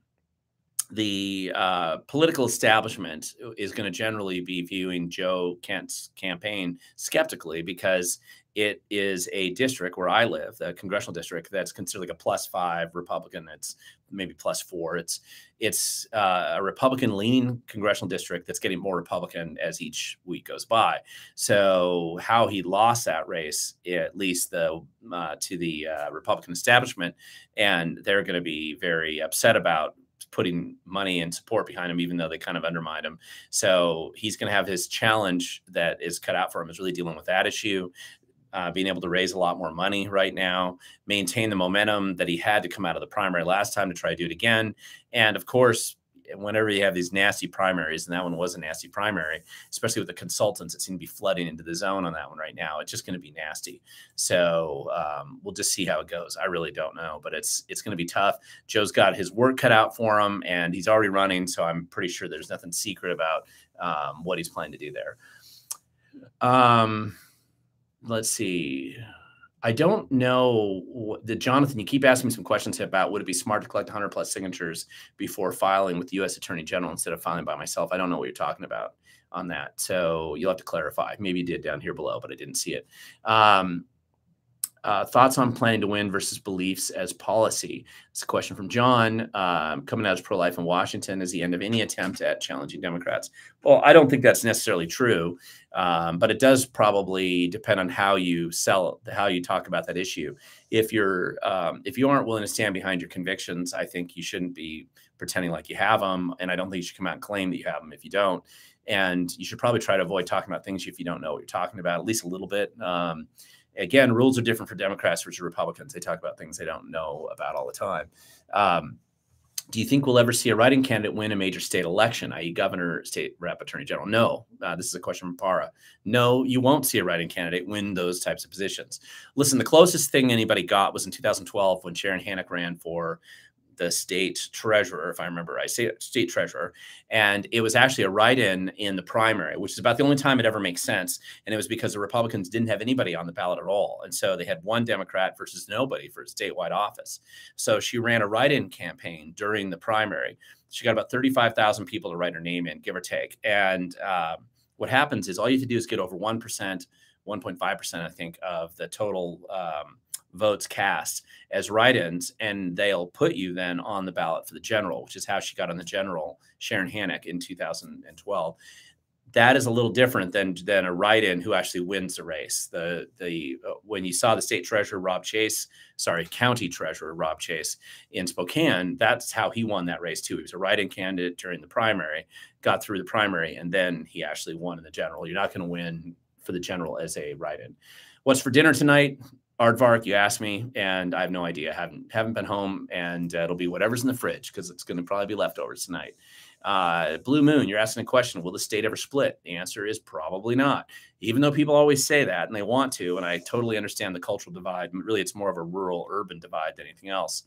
the uh, political establishment is going to generally be viewing Joe Kent's campaign skeptically because it is a district where I live, the congressional district that's considered like a plus five Republican. It's maybe plus four. It's it's uh, a Republican leaning congressional district that's getting more Republican as each week goes by. So how he lost that race, at least the uh, to the uh, Republican establishment, and they're going to be very upset about putting money and support behind him, even though they kind of undermined him. So he's going to have his challenge that is cut out for him is really dealing with that issue uh, being able to raise a lot more money right now, maintain the momentum that he had to come out of the primary last time to try to do it again. And of course, whenever you have these nasty primaries, and that one was a nasty primary, especially with the consultants that seem to be flooding into the zone on that one right now, it's just going to be nasty. So um, we'll just see how it goes. I really don't know, but it's it's going to be tough. Joe's got his work cut out for him, and he's already running, so I'm pretty sure there's nothing secret about um, what he's planning to do there. Um, let's see. I don't know the Jonathan. You keep asking me some questions about would it be smart to collect 100 plus signatures before filing with the U.S. Attorney General instead of filing by myself. I don't know what you're talking about on that, so you'll have to clarify. Maybe you did down here below, but I didn't see it. Um, uh, thoughts on planning to win versus beliefs as policy? It's a question from John, um, coming out as pro life in Washington is the end of any attempt at challenging Democrats. Well, I don't think that's necessarily true, um, but it does probably depend on how you sell, how you talk about that issue. If you're, um, if you aren't willing to stand behind your convictions, I think you shouldn't be pretending like you have them, and I don't think you should come out and claim that you have them if you don't. And you should probably try to avoid talking about things if you don't know what you're talking about, at least a little bit. Um, again, rules are different for Democrats versus Republicans. They talk about things they don't know about all the time. Um, do you think we'll ever see a write-in candidate win a major state election, i.e., governor, state rep, attorney general? No. Uh, this is a question from Para. No, you won't see a write-in candidate win those types of positions. Listen, the closest thing anybody got was in 2012 when Sharon Hanek ran for the state treasurer, if I remember right, state, state treasurer. And it was actually a write in in the primary, which is about the only time it ever makes sense. And it was because the Republicans didn't have anybody on the ballot at all. And so they had one Democrat versus nobody for statewide office. So she ran a write in campaign during the primary. She got about 35,000 people to write her name in, give or take. And um, what happens is all you have to do is get over 1%, 1.5%, I think, of the total. Um, votes cast as write-ins, and they'll put you then on the ballot for the general, which is how she got on the general, Sharon Hanek in 2012. That is a little different than than a write-in who actually wins the race. The the uh, when you saw the state treasurer Rob Chase, sorry, county treasurer Rob Chase in Spokane, that's how he won that race too. He was a write-in candidate during the primary, got through the primary, and then he actually won in the general. You're not going to win for the general as a write-in. What's for dinner tonight? Aardvark you asked me and i have no idea. Haven't haven't been home and uh, it'll be whatever's in the fridge because it's going to probably be leftovers tonight. Uh, blue moon you're asking a question will the state ever split? The answer is probably not. Even though people always say that and they want to and i totally understand the cultural divide really it's more of a rural urban divide than anything else.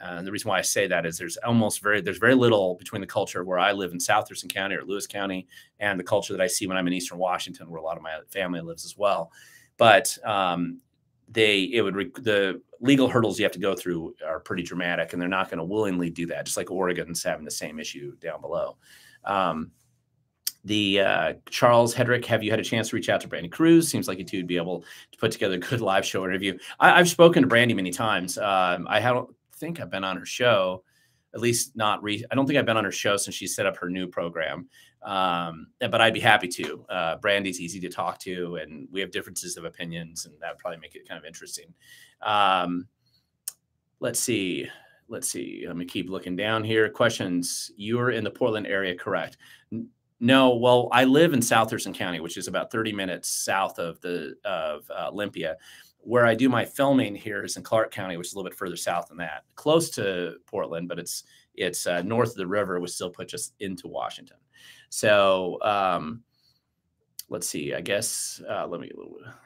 Uh, and the reason why I say that is there's almost very there's very little between the culture where I live in South Thurston County or Lewis County and the culture that I see when I'm in Eastern Washington, where a lot of my family lives as well. But um, they it would the legal hurdles you have to go through are pretty dramatic, and they're not going to willingly do that. Just like Oregon's having the same issue down below. Um, the uh, Charles Hedrick, have you had a chance to reach out to Brandi Kruse? Seems like you two would be able to put together a good live show interview. I, have spoken to Brandi many times. Um, I don't think I've been on her show, at least not. Re- I don't think I've been on her show since she set up her new program. Um, but I'd be happy to. Uh, Brandi's easy to talk to, and we have differences of opinions, and that probably make it kind of interesting. Um, let's see. Let's see. Let me keep looking down here. Questions. You're in the Portland area, correct? No. Well, I live in South Thurston County, which is about 30 minutes south of the of uh, Olympia. Where I do my filming here is in Clark County, which is a little bit further south than that, close to Portland, but it's it's uh, north of the river, which still puts us into Washington. So um, let's see. I guess uh, let me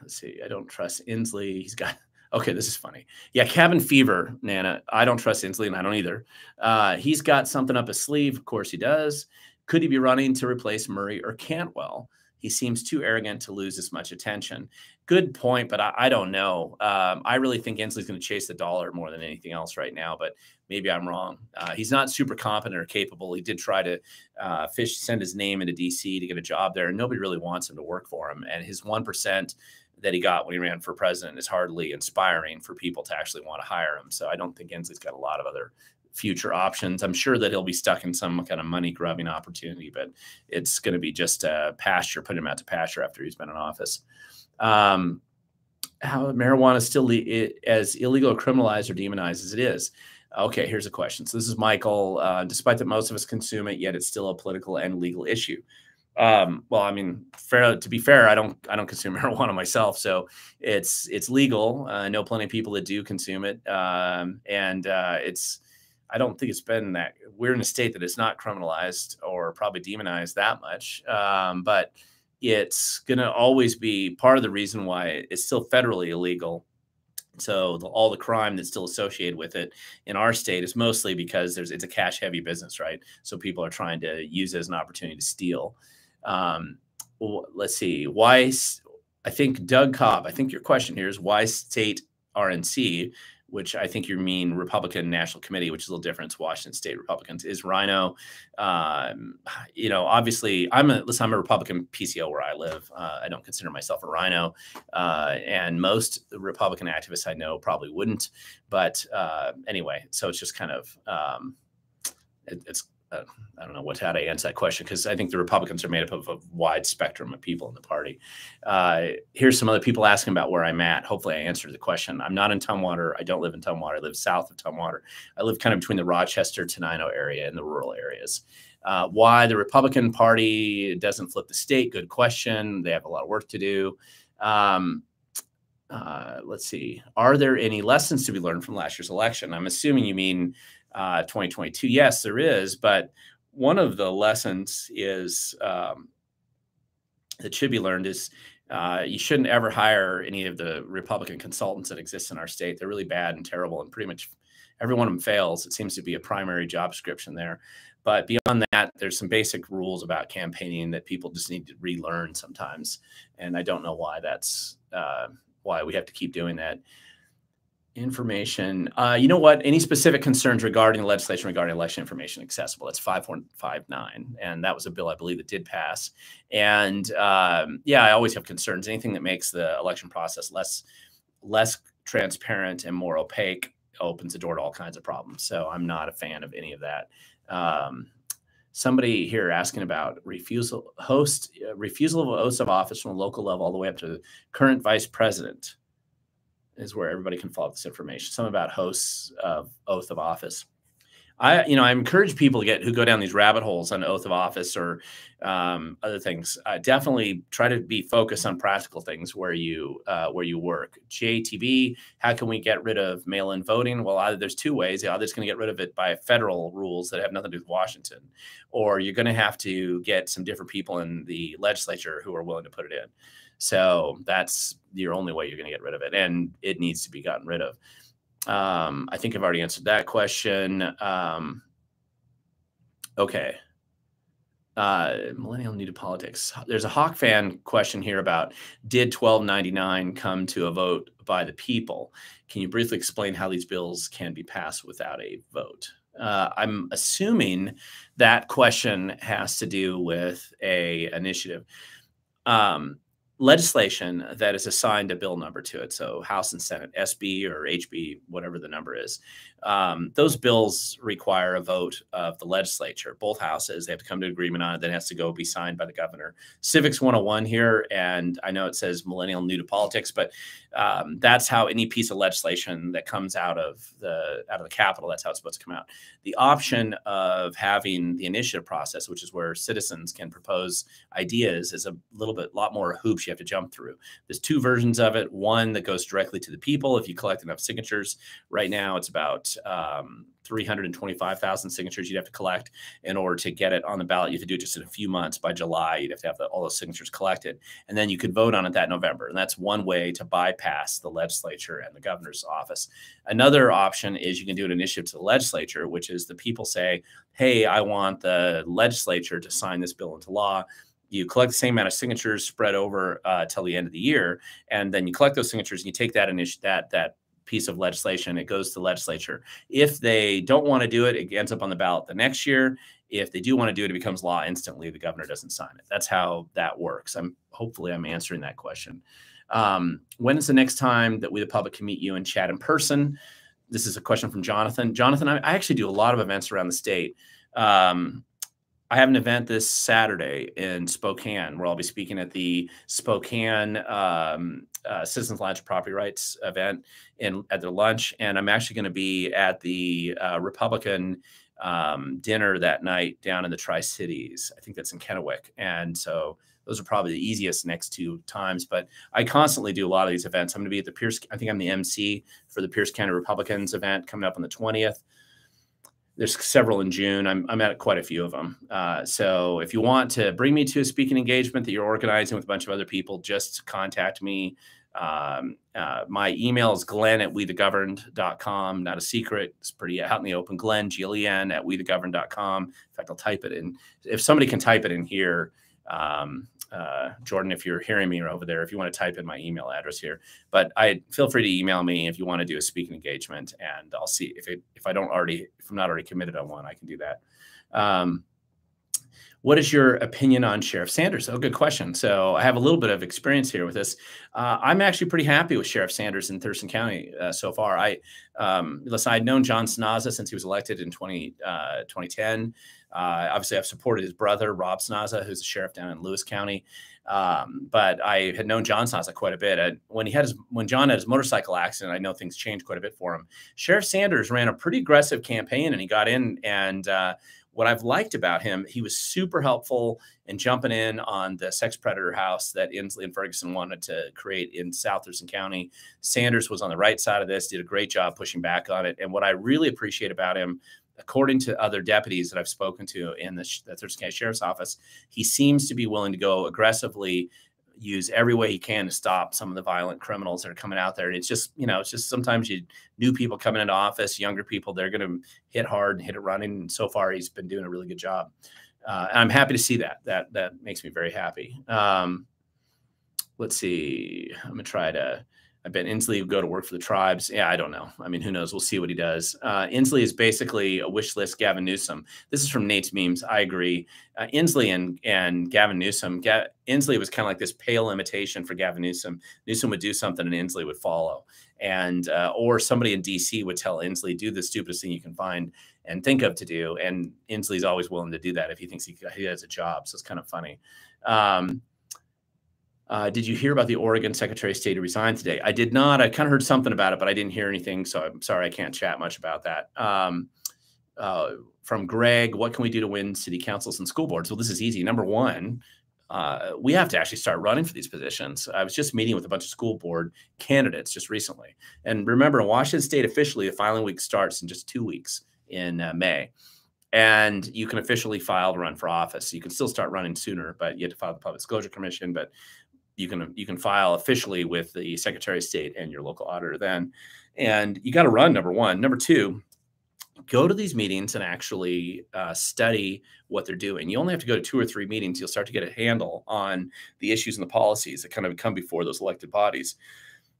let's see. I don't trust Inslee. He's got *laughs* okay. This is funny. Yeah, cabin fever, Nana. I don't trust Inslee, and I don't either. Uh, he's got something up his sleeve. Of course, he does. Could he be running to replace Murray or Cantwell? He seems too arrogant to lose as much attention. Good point, but I, I don't know. Um, I really think Inslee's going to chase the dollar more than anything else right now. But maybe I'm wrong. Uh, he's not super competent or capable. He did try to uh, fish, send his name into DC to get a job there, and nobody really wants him to work for him. And his one percent that he got when he ran for president is hardly inspiring for people to actually want to hire him. So I don't think Inslee's got a lot of other future options. I'm sure that he'll be stuck in some kind of money grubbing opportunity, but it's going to be just a pasture, putting him out to pasture after he's been in office. Um, how marijuana is still as illegal criminalized or demonized as it is. Okay, here's a question. So this is Michael. Uh, despite that most of us consume it, yet it's still a political and legal issue. Um, well, I mean, fair to be fair, I don't I don't consume *laughs* marijuana myself, so it's it's legal. Uh, I know plenty of people that do consume it, um, and uh, it's I don't think it's been that we're in a state that it's not criminalized or probably demonized that much, um, but it's going to always be part of the reason why it's still federally illegal. So the, all the crime that's still associated with it in our state is mostly because there's it's a cash heavy business, right? So people are trying to use it as an opportunity to steal. Um, well, let's see why. I think Doug Cobb. I think your question here is why state RNC which I think you mean Republican National Committee, which is a little different. It's Washington State Republicans. Is RINO, um, you know, obviously I'm a listen, I'm a Republican PCO where I live. Uh, I don't consider myself a RINO, uh, and most Republican activists I know probably wouldn't. But uh, anyway, so it's just kind of um, it, it's I don't know what how to answer that question because I think the Republicans are made up of a wide spectrum of people in the party. Uh, here's some other people asking about where I'm at. Hopefully, I answered the question. I'm not in Tumwater. I don't live in Tumwater. I live south of Tumwater. I live kind of between the Rochester, Tenino area and the rural areas. Uh, why the Republican Party doesn't flip the state? Good question. They have a lot of work to do. Um, uh, let's see. Are there any lessons to be learned from last year's election? I'm assuming you mean uh, 2022. Yes, there is, but one of the lessons is um, that should be learned is uh, you shouldn't ever hire any of the Republican consultants that exist in our state. They're really bad and terrible, and pretty much every one of them fails. It seems to be a primary job description there. But beyond that, there's some basic rules about campaigning that people just need to relearn sometimes, and I don't know why that's uh, why we have to keep doing that information. Uh, you know what? Any specific concerns regarding the legislation regarding election information accessible? That's 5159. And that was a bill I believe that did pass. And um, yeah, I always have concerns. Anything that makes the election process less less transparent and more opaque opens the door to all kinds of problems. So I'm not a fan of any of that. Um, somebody here asking about refusal host uh, refusal of oaths of office from a local level all the way up to current vice president is where everybody can follow this information. Some about hosts of oath of office. I, you know, I encourage people to get who go down these rabbit holes on oath of office or um, other things. Uh, definitely try to be focused on practical things where you uh, where you work. JTB, how can we get rid of mail-in voting? Well, either there's two ways. Either it's going to get rid of it by federal rules that have nothing to do with Washington, or you're going to have to get some different people in the legislature who are willing to put it in. So that's your only way you're going to get rid of it, and it needs to be gotten rid of. Um, I think I've already answered that question. Um, okay. Uh, millennial new to politics. There's a Hawk fan question here about did 1299 come to a vote by the people? Can you briefly explain how these bills can be passed without a vote? Uh, I'm assuming that question has to do with a initiative. Um, legislation that is assigned a bill number to it. So House and Senate, SB or HB, whatever the number is. Um, those bills require a vote of the legislature, both houses. They have to come to agreement on it. Then it has to go be signed by the governor. Civics 101 here, and I know it says millennial new to politics, but um, that's how any piece of legislation that comes out of the out of the Capitol, that's how it's supposed to come out. The option of having the initiative process, which is where citizens can propose ideas, is a little bit lot more hoops you have to jump through. There's two versions of it. One that goes directly to the people. If you collect enough signatures, right now it's about um, 325,000 signatures you'd have to collect in order to get it on the ballot. You have to do it just in a few months. By July, you'd have to have the, all those signatures collected. And then you could vote on it that November. And that's one way to bypass the legislature and the governor's office. Another option is you can do an initiative to the legislature, which is the people say, hey, I want the legislature to sign this bill into law you collect the same amount of signatures spread over uh, till the end of the year, and then you collect those signatures and you take that initiative that that piece of legislation, it goes to the legislature. If they don't want to do it, it ends up on the ballot the next year. If they do want to do it, it becomes law instantly. The governor doesn't sign it. That's how that works. I'm hopefully I'm answering that question. Um, when is the next time that we, the public, can meet you and chat in person? This is a question from Jonathan. Jonathan, I, I actually do a lot of events around the state. Um, I have an event this Saturday in Spokane where I'll be speaking at the Spokane um, uh, Citizens Alliance Property Rights event in at their lunch, and I'm actually going to be at the uh, Republican um, dinner that night down in the Tri Cities. I think that's in Kennewick, and so those are probably the easiest next two times. But I constantly do a lot of these events. I'm going to be at the Pierce. I think I'm the MC for the Pierce County Republicans event coming up on the 20th there's several in June. I'm, I'm at quite a few of them. Uh, so if you want to bring me to a speaking engagement that you're organizing with a bunch of other people, just contact me. Um, uh, my email is glen at wethegoverned.com. Not a secret. It's pretty out in the open. Glen, G-L-E-N at wethegoverned.com. In fact, I'll type it in. If somebody can type it in here, um, uh, Jordan, if you're hearing me over there, if you want to type in my email address here, but I feel free to email me if you want to do a speaking engagement, and I'll see if it if I don't already if I'm not already committed on one, I can do that. Um, what is your opinion on Sheriff Sanders? Oh, good question. So I have a little bit of experience here with this. Uh, I'm actually pretty happy with Sheriff Sanders in Thurston County uh, so far. I um, listen. I'd known John Snaza since he was elected in 20, uh, 2010. Uh, obviously, I've supported his brother, Rob Snaza, who's the sheriff down in Lewis County. Um, but I had known John Snaza quite a bit. And when he had his, when John had his motorcycle accident, I know things changed quite a bit for him. Sheriff Sanders ran a pretty aggressive campaign, and he got in. And uh, what I've liked about him, he was super helpful in jumping in on the sex predator house that Inslee and Ferguson wanted to create in South Thurston County. Sanders was on the right side of this, did a great job pushing back on it. And what I really appreciate about him according to other deputies that I've spoken to in the, the Thurston County Sheriff's Office, he seems to be willing to go aggressively, use every way he can to stop some of the violent criminals that are coming out there. And it's just, you know, it's just sometimes you new people coming into office, younger people, they're going to hit hard and hit it running. And so far, he's been doing a really good job. Uh, I'm happy to see that. That that makes me very happy. Um, let's see. I'm gonna try to I bet Inslee would go to work for the tribes. Yeah, I don't know. I mean, who knows? We'll see what he does. Uh, Inslee is basically a wish list Gavin Newsom. This is from Nate's memes. I agree. Uh, Inslee and and Gavin Newsom. Ga- Inslee was kind of like this pale imitation for Gavin Newsom. Newsom would do something and Inslee would follow, and uh, or somebody in D.C. would tell Inslee, "Do the stupidest thing you can find and think of to do," and Inslee's always willing to do that if he thinks he, he has a job. So it's kind of funny. Um, uh, did you hear about the Oregon Secretary of State who resigned today? I did not. I kind of heard something about it, but I didn't hear anything. So I'm sorry, I can't chat much about that. Um, uh, from Greg, what can we do to win city councils and school boards? Well, this is easy. Number one, uh, we have to actually start running for these positions. I was just meeting with a bunch of school board candidates just recently. And remember, in Washington State, officially, the filing week starts in just two weeks in uh, May. And you can officially file to run for office. You can still start running sooner, but you have to file the Public Disclosure Commission. But you can you can file officially with the Secretary of State and your local auditor then. And you got to run number one. Number two, go to these meetings and actually uh, study what they're doing. You only have to go to two or three meetings. You'll start to get a handle on the issues and the policies that kind of come before those elected bodies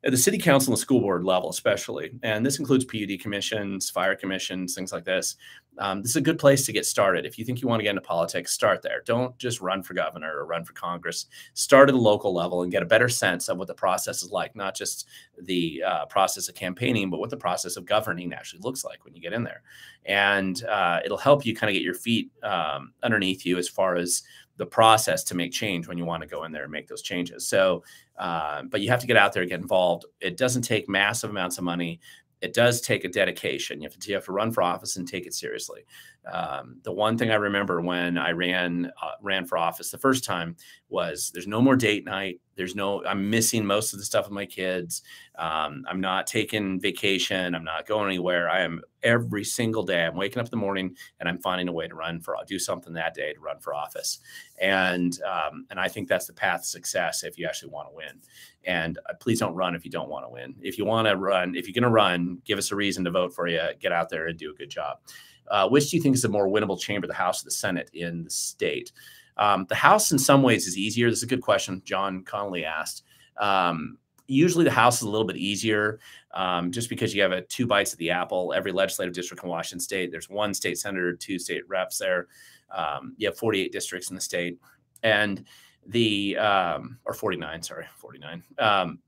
at the city council and the school board level, especially, and this includes PUD commissions, fire commissions, things like this. Um, this is a good place to get started. If you think you want to get into politics, start there. Don't just run for governor or run for Congress. Start at the local level and get a better sense of what the process is like, not just the uh, process of campaigning, but what the process of governing actually looks like when you get in there. And uh, it'll help you kind of get your feet um, underneath you as far as the process to make change when you want to go in there and make those changes. So, uh, but you have to get out there, get involved. It doesn't take massive amounts of money. It does take a dedication. You have to, you have to run for office and take it seriously. Um, the one thing I remember when I ran uh, ran for office the first time was there's no more date night. There's no I'm missing most of the stuff with my kids. Um, I'm not taking vacation. I'm not going anywhere. I am every single day. I'm waking up in the morning and I'm finding a way to run for do something that day to run for office. And um, and I think that's the path to success if you actually want to win. And uh, please don't run if you don't want to win. If you want to run, if you're going to run, give us a reason to vote for you. Get out there and do a good job. Uh, which do you think is a more winnable chamber, the House or the Senate in the state? Um, the House, in some ways, is easier. This is a good question. John Connolly asked. Um, usually the House is a little bit easier um, just because you have a two bites of the apple. Every legislative district in Washington state, there's one state senator, two state reps there. Um, you have 48 districts in the state. And the, um, or 49, sorry, 49. Um,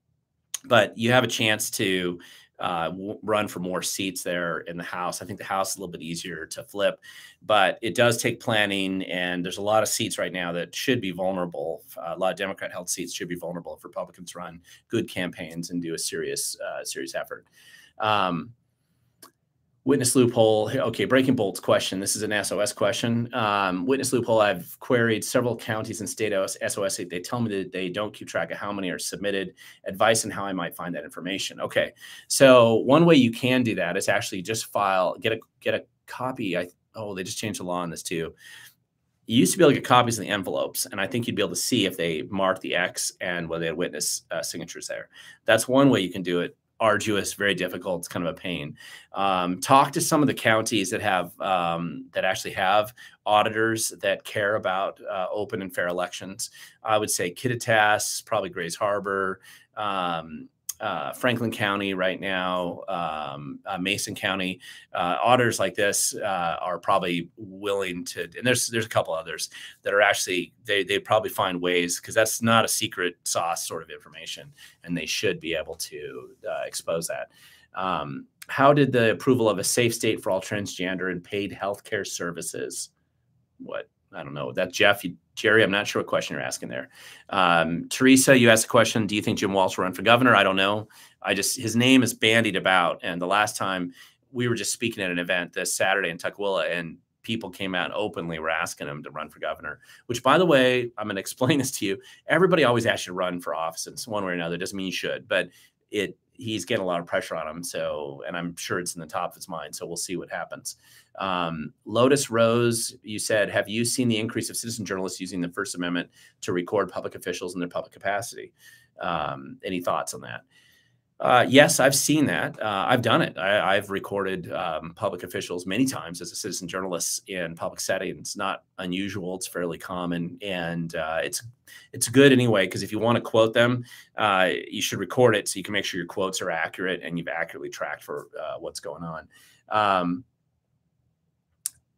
but you have a chance to uh, run for more seats there in the House. I think the House is a little bit easier to flip, but it does take planning. And there's a lot of seats right now that should be vulnerable. Uh, a lot of Democrat held seats should be vulnerable if Republicans run good campaigns and do a serious, uh, serious effort. Um, Witness loophole. Okay, Breaking Bolt's question. This is an SOS question. Um, witness loophole. I've queried several counties and state SOS. They tell me that they don't keep track of how many are submitted. Advice on how I might find that information. Okay, so one way you can do that is actually just file, get a get a copy. I oh, they just changed the law on this too. You used to be able to get copies of the envelopes, and I think you'd be able to see if they marked the X and whether they had witness uh, signatures there. That's one way you can do it arduous, very difficult. It's kind of a pain. Um, talk to some of the counties that have um, that actually have auditors that care about uh, open and fair elections. I would say Kittitas, probably Grays Harbor. Um, uh, Franklin County right now, um, uh, Mason County, uh, auditors like this uh, are probably willing to, and there's there's a couple others that are actually they they probably find ways because that's not a secret sauce sort of information, and they should be able to uh, expose that. Um, how did the approval of a safe state for all transgender and paid healthcare services? What I don't know. That Jeff, you, Jerry, I'm not sure what question you're asking there. Um, Teresa, you asked a question. Do you think Jim Walsh will run for governor? I don't know. I just his name is bandied about, and the last time we were just speaking at an event this Saturday in Tukwila, and people came out and openly were asking him to run for governor. Which, by the way, I'm going *laughs* to explain this to you. Everybody always asks you to run for office, and one way or another doesn't mean you should, but it he's getting a lot of pressure on him. So, and I'm sure it's in the top of his mind. So we'll see what happens. Um, Lotus Rose, you said, have you seen the increase of citizen journalists using the First Amendment to record public officials in their public capacity? Um, any thoughts on that? Uh, yes, I've seen that. Uh, I've done it. I, have recorded um, public officials many times as a citizen journalist in public settings. It's not unusual. It's fairly common, and uh, it's it's good anyway because if you want to quote them, uh, you should record it so you can make sure your quotes are accurate and you've accurately tracked for uh, what's going on. Um,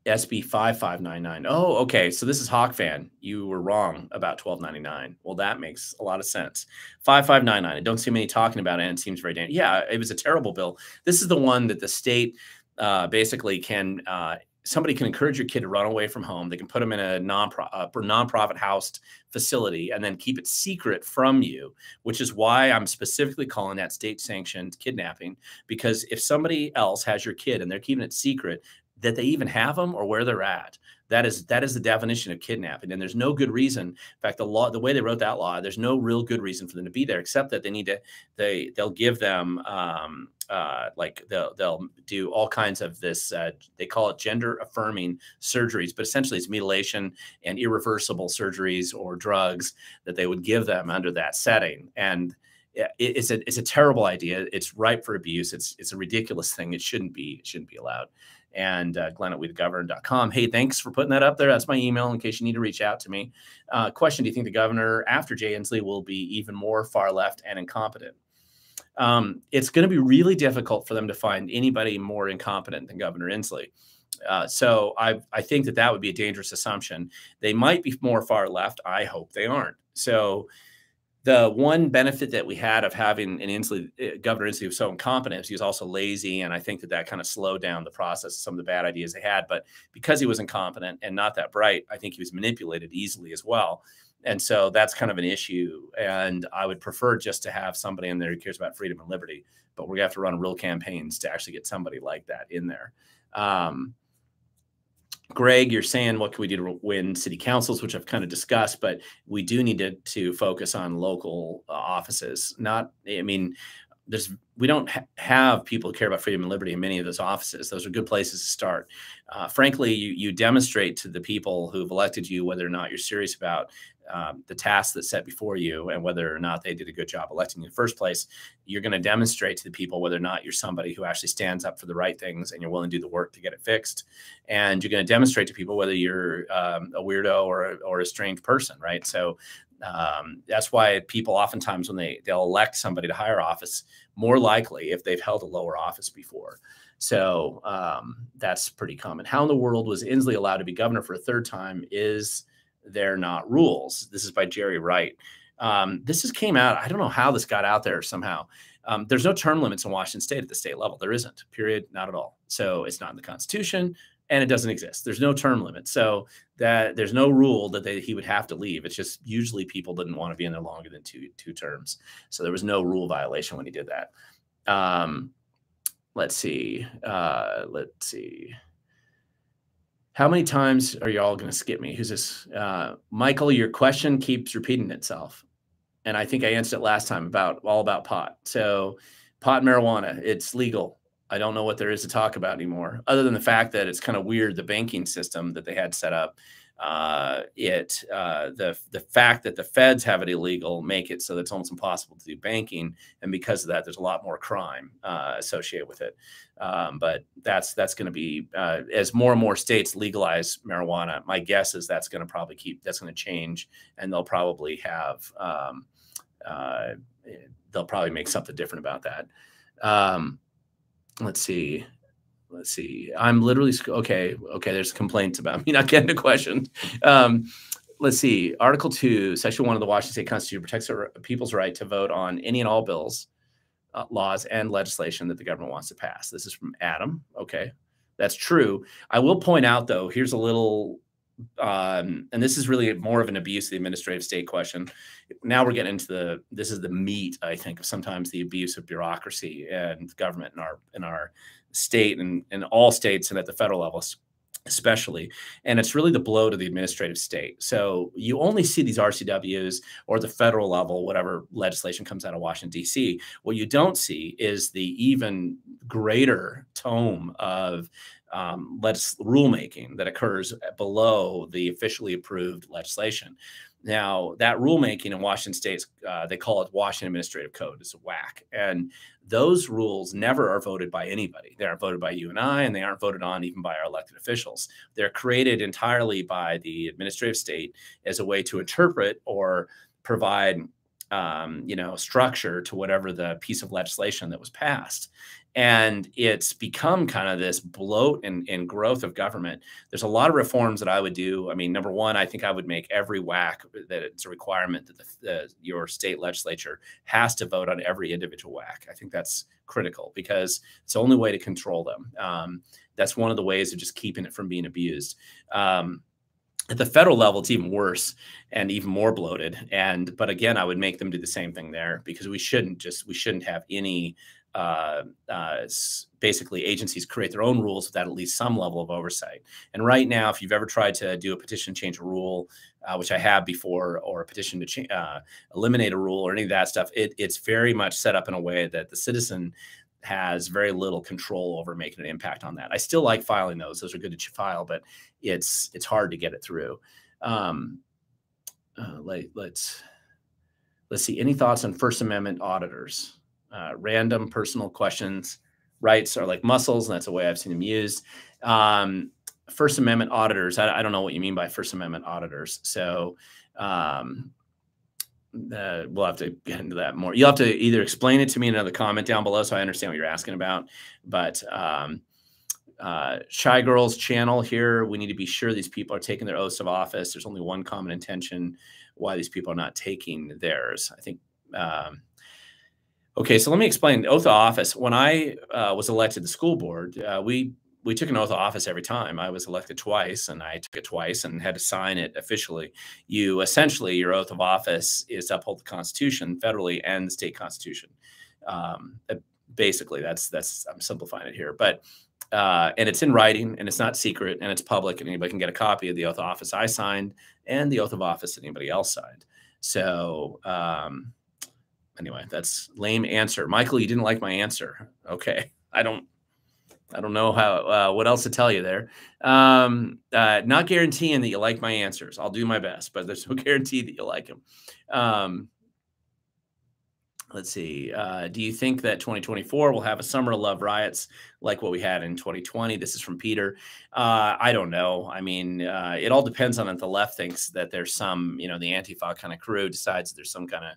SB 5599. Oh, okay. So this is Hawk fan. You were wrong about 1299. Well, that makes a lot of sense. 5599. I don't see many talking about it and it seems very dangerous. Yeah, it was a terrible bill. This is the one that the state uh, basically can uh, somebody can encourage your kid to run away from home. They can put them in a non uh, nonprofit housed facility and then keep it secret from you, which is why I'm specifically calling that state sanctioned kidnapping. Because if somebody else has your kid and they're keeping it secret, that they even have them or where they're at. That is that is the definition of kidnapping, and there's no good reason. In fact, the law, the way they wrote that law, there's no real good reason for them to be there, except that they need to they they'll give them um, uh, like they'll they'll do all kinds of this. Uh, they call it gender affirming surgeries, but essentially it's mutilation and irreversible surgeries or drugs that they would give them under that setting, and it's a it's a terrible idea. It's ripe for abuse. It's it's a ridiculous thing. It shouldn't be it shouldn't be allowed and uh, glen at wethegoverned.com. Hey, thanks for putting that up there. That's my email in case you need to reach out to me. Uh, question Do you think the governor after Jay Inslee will be even more far left and incompetent? Um, it's going to be really difficult for them to find anybody more incompetent than Governor Inslee. Uh, so I, I think that that would be a dangerous assumption. They might be more far left. I hope they aren't. So the one benefit that we had of having an Inslee, uh, Governor Inslee was so incompetent, he was also lazy, and I think that that kind of slowed down the process of some of the bad ideas they had. But because he was incompetent and not that bright, I think he was manipulated easily as well. And so that's kind of an issue. And I would prefer just to have somebody in there who cares about freedom and liberty. But we're gonna have to run real campaigns to actually get somebody like that in there. Um, Greg, you're saying what can we do to win city councils, which I've kind of discussed, but we do need to, to focus on local uh, offices. Not, I mean, there's we don't ha have people who care about freedom and liberty in many of those offices. Those are good places to start. Uh, frankly, you you demonstrate to the people who've elected you whether or not you're serious about um, the tasks that set before you and whether or not they did a good job electing you in the first place, you're going to demonstrate to the people whether or not you're somebody who actually stands up for the right things and you're willing to do the work to get it fixed. And you're going to demonstrate to people whether you're um, a weirdo or a, or a strange person, right? So Um, that's why people oftentimes when they they'll elect somebody to higher office, more likely if they've held a lower office before. So um, that's pretty common. How in the world was Inslee allowed to be governor for a third time? Is there not rules? This is by Jerry Wright. Um, this just came out. I don't know how this got out there somehow. Um, there's no term limits in Washington State at the state level. There isn't. Period. Not at all. So it's not in the Constitution and it doesn't exist. There's no term limit. So that there's no rule that they, he would have to leave. It's just usually people didn't want to be in there longer than two two terms. So there was no rule violation when he did that. Um, let's see. Uh, let's see. How many times are y'all going to skip me? Who's this? Uh, Michael, your question keeps repeating itself. And I think I answered it last time about all about pot. So pot marijuana, it's legal I don't know what there is to talk about anymore, other than the fact that it's kind of weird the banking system that they had set up. Uh, it uh, the the fact that the feds have it illegal make it so that it's almost impossible to do banking, and because of that, there's a lot more crime uh, associated with it. Um, but that's that's going to be uh, as more and more states legalize marijuana. My guess is that's going to probably keep that's going to change, and they'll probably have um, uh, they'll probably make something different about that. Um, let's see let's see. I'm literally okay okay there's complaints about me *laughs* not getting a question. Um, let's see. Article 2 section 1 of the washington state constitution protects people's right to vote on any and all bills uh, laws and legislation that the government wants to pass. This is from adam. Okay. That's true. I will point out though here's a little um, and this is really more of an abuse of the administrative state question. Now we're getting into the this is the meat, I think, of sometimes the abuse of bureaucracy and government in our in our state and in all states and at the federal level especially and it's really the blow to the administrative state so you only see these rcws or the federal level whatever legislation comes out of washington d.c what you don't see is the even greater tome of um, let's rulemaking that occurs below the officially approved legislation. Now, that rulemaking in Washington State, uh, they call it Washington Administrative Code. It's a WAC. And those rules never are voted by anybody. They aren't voted by you and I, and they aren't voted on even by our elected officials. They're created entirely by the administrative state as a way to interpret or provide um, you know, structure to whatever the piece of legislation that was passed and it's become kind of this bloat and, growth of government. There's a lot of reforms that i would do. I mean number one i think i would make every WAC that it's a requirement that the, your state legislature has to vote on every individual WAC i think that's critical because it's the only way to control them. Um, that's one of the ways of just keeping it from being abused. Um, at the federal level it's even worse and even more bloated. And but again i would make them do the same thing there because we shouldn't just we shouldn't have any uh, uh, basically agencies create their own rules without at least some level of oversight. And right now, if you've ever tried to do a petition change a rule, uh, which I have before, or a petition to uh, eliminate a rule or any of that stuff, it, it's very much set up in a way that the citizen has very little control over making an impact on that. I still like filing those; those are good to file, but it's it's hard to get it through. Um, uh, let, let's let's see. Any thoughts on First Amendment auditors? Uh, random personal questions. Rights are like muscles, and that's the way I've seen them used. Um, First Amendment auditors. I, I, don't know what you mean by First Amendment auditors. So um, uh, we'll have to get into that more. You'll have to either explain it to me in another comment down below so I understand what you're asking about. But um, uh, Shy Girls channel here, we need to be sure these people are taking their oaths of office. There's only one common intention why these people are not taking theirs. I think um, Okay, so let me explain oath of office. When I uh, was elected to the school board, uh, we we took an oath of office every time. I was elected twice, and I took it twice and had to sign it officially. You essentially your oath of office is to uphold the Constitution federally and the state constitution. Um, uh, basically, that's that's I'm simplifying it here, but uh, and it's in writing and it's not secret and it's public and anybody can get a copy of the oath of office I signed and the oath of office that anybody else signed. So um, anyway, that's lame answer. Michael, you didn't like my answer. Okay, I don't. I don't know how uh, what else to tell you there. Um, uh, not guaranteeing that you like my answers. I'll do my best, but there's no *laughs* guarantee that you'll like them. Um, let's see. Uh, do you think that 2024 will have a summer of love riots like what we had in 2020? This is from Peter. Uh, I don't know. I mean, uh, it all depends on if the left thinks that there's some, you know, the Antifa kind of crew decides there's some kind of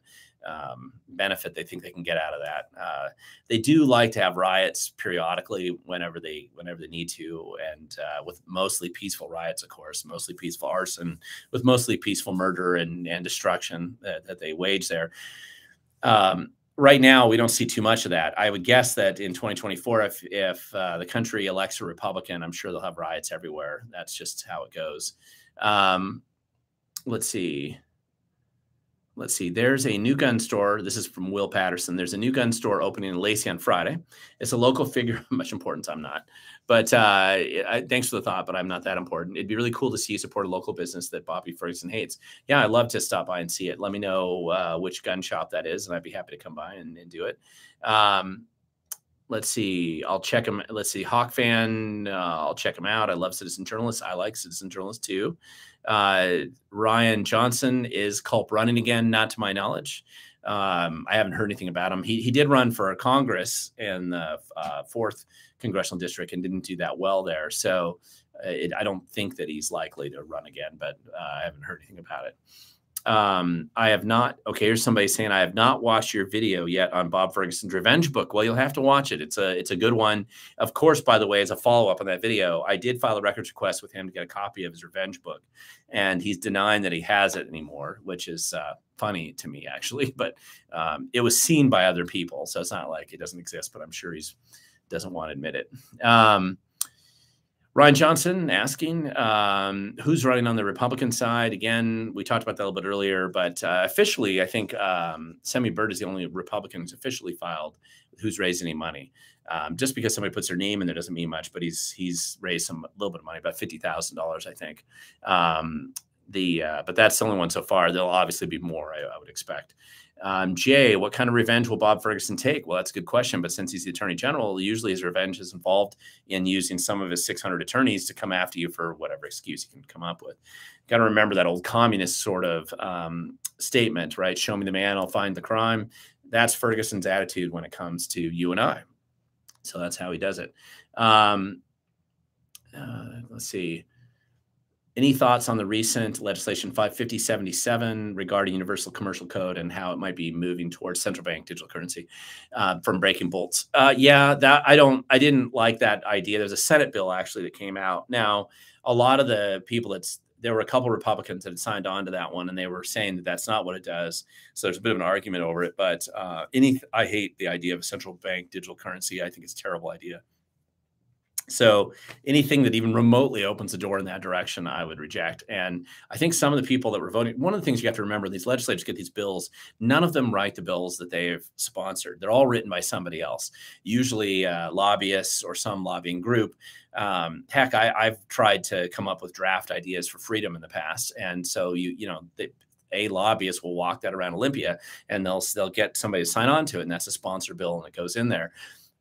um, benefit they think they can get out of that. Uh, they do like to have riots periodically whenever they whenever they need to, and uh, with mostly peaceful riots, of course, mostly peaceful arson, with mostly peaceful murder and and destruction that, that they wage there. Um, right now, we don't see too much of that. I would guess that in 2024, if if uh, the country elects a Republican, I'm sure they'll have riots everywhere. That's just how it goes. Um, let's see. Let's see. There's a new gun store. This is from Will Patterson. There's a new gun store opening in Lacey on Friday. It's a local figure. *laughs* Much importance, I'm not. But uh, I, thanks for the thought, but I'm not that important. It'd be really cool to see you support a local business that Bobby Ferguson hates. Yeah, I'd love to stop by and see it. Let me know uh, which gun shop that is, and I'd be happy to come by and, and do it. Um, let's see. I'll check them. Let's see. Hawk fan. Uh, I'll check them out. I love Citizen Journalists. I like Citizen Journalists too. Uh, Ryan Johnson is Culp running again, not to my knowledge. Um, I haven't heard anything about him. He, he did run for Congress in the uh, fourth congressional district and didn't do that well there. So uh, it, I don't think that he's likely to run again, but uh, I haven't heard anything about it. Um, I have not. Okay, here's somebody saying I have not watched your video yet on Bob Ferguson's Revenge book. Well, you'll have to watch it. It's a it's a good one. Of course, by the way, as a follow up on that video, I did file a records request with him to get a copy of his Revenge book, and he's denying that he has it anymore, which is uh, funny to me actually. *laughs* But um, it was seen by other people, so it's not like it doesn't exist. But I'm sure he's doesn't want to admit it. Um, Ryan Johnson asking um, who's running on the Republican side. Again, we talked about that a little bit earlier, but uh, officially, I think um, Semi Bird is the only Republican who's officially filed who's raised any money. Um, just because somebody puts their name in there doesn't mean much, but he's he's raised some a little bit of money, about fifty thousand dollars, I think. Um, the uh, but that's the only one so far. There'll obviously be more, I, I would expect. Um, Jay, what kind of revenge will Bob Ferguson take? Well, that's a good question. But since he's the attorney general, usually his revenge is involved in using some of his 600 attorneys to come after you for whatever excuse he can come up with. Got to remember that old communist sort of um, statement, right? Show me the man, I'll find the crime. That's Ferguson's attitude when it comes to you and I. So that's how he does it. Um, uh, let's see. Any thoughts on the recent legislation 55077 regarding universal commercial code and how it might be moving towards central bank digital currency uh, from breaking bolts? Uh, yeah, that I don't, I didn't like that idea. There's a Senate bill actually that came out. Now, a lot of the people that's there were a couple Republicans that had signed on to that one, and they were saying that that's not what it does. So there's a bit of an argument over it. But uh, any, I hate the idea of a central bank digital currency. I think it's a terrible idea. So anything that even remotely opens the door in that direction, I would reject. And I think some of the people that were voting, one of the things you have to remember, these legislators get these bills, none of them write the bills that they've sponsored. They're all written by somebody else, usually uh, lobbyists or some lobbying group. Um, heck, I, have tried to come up with draft ideas for freedom in the past. And so you, you know, they, a lobbyist will walk that around Olympia and they'll, they'll get somebody to sign on to it. And that's a sponsor bill and it goes in there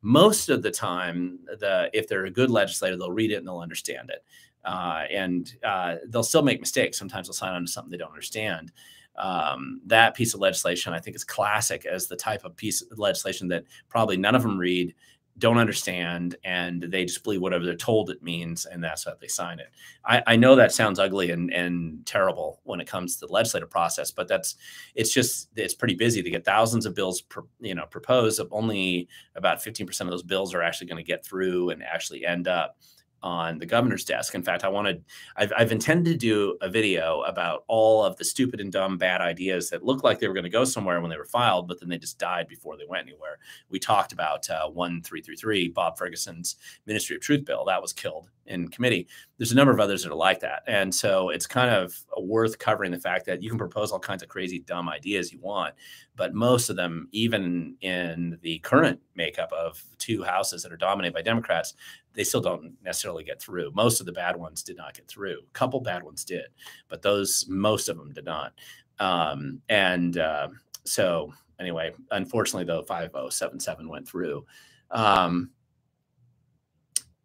most of the time, the if they're a good legislator, they'll read it and they'll understand it. Uh, and uh, they'll still make mistakes. Sometimes they'll sign on to something they don't understand. Um, that piece of legislation, I think, is classic as the type of piece of legislation that probably none of them read don't understand and they just believe whatever they're told it means and that's how they sign it. I, I know that sounds ugly and, and terrible when it comes to the legislative process but that's it's just it's pretty busy to get thousands of bills you know proposed only about 15% of those bills are actually going to get through and actually end up on the governor's desk. In fact, I wanted, I've, I've, intended to do a video about all of the stupid and dumb bad ideas that looked like they were going to go somewhere when they were filed, but then they just died before they went anywhere. We talked about uh, 1333, Bob Ferguson's Ministry of Truth bill. That was killed in committee. There's a number of others that are like that. And so it's kind of worth covering the fact that you can propose all kinds of crazy, dumb ideas you want, but most of them, even in the current makeup of two houses that are dominated by Democrats, they still don't necessarily get through. Most of the bad ones did not get through. A couple bad ones did, but those, most of them did not. Um, and uh, so, anyway, unfortunately, though, 5077 went through. Um,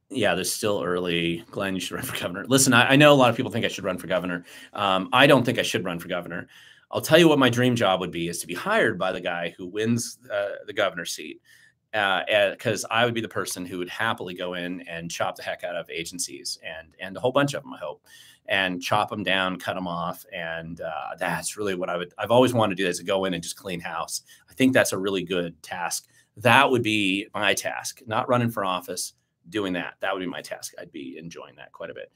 yeah, there's still early. Glen, you should run for governor. Listen, I, I, know a lot of people think I should run for governor. Um, I don't think I should run for governor. I'll tell you what my dream job would be is to be hired by the guy who wins uh, the governor's seat because uh, I would be the person who would happily go in and chop the heck out of agencies and and a whole bunch of them, I hope, and chop them down, cut them off, and uh, that's really what I would. I've always wanted to do is to go in and just clean house. I think that's a really good task. That would be my task, not running for office, doing that. That would be my task. I'd be enjoying that quite a bit.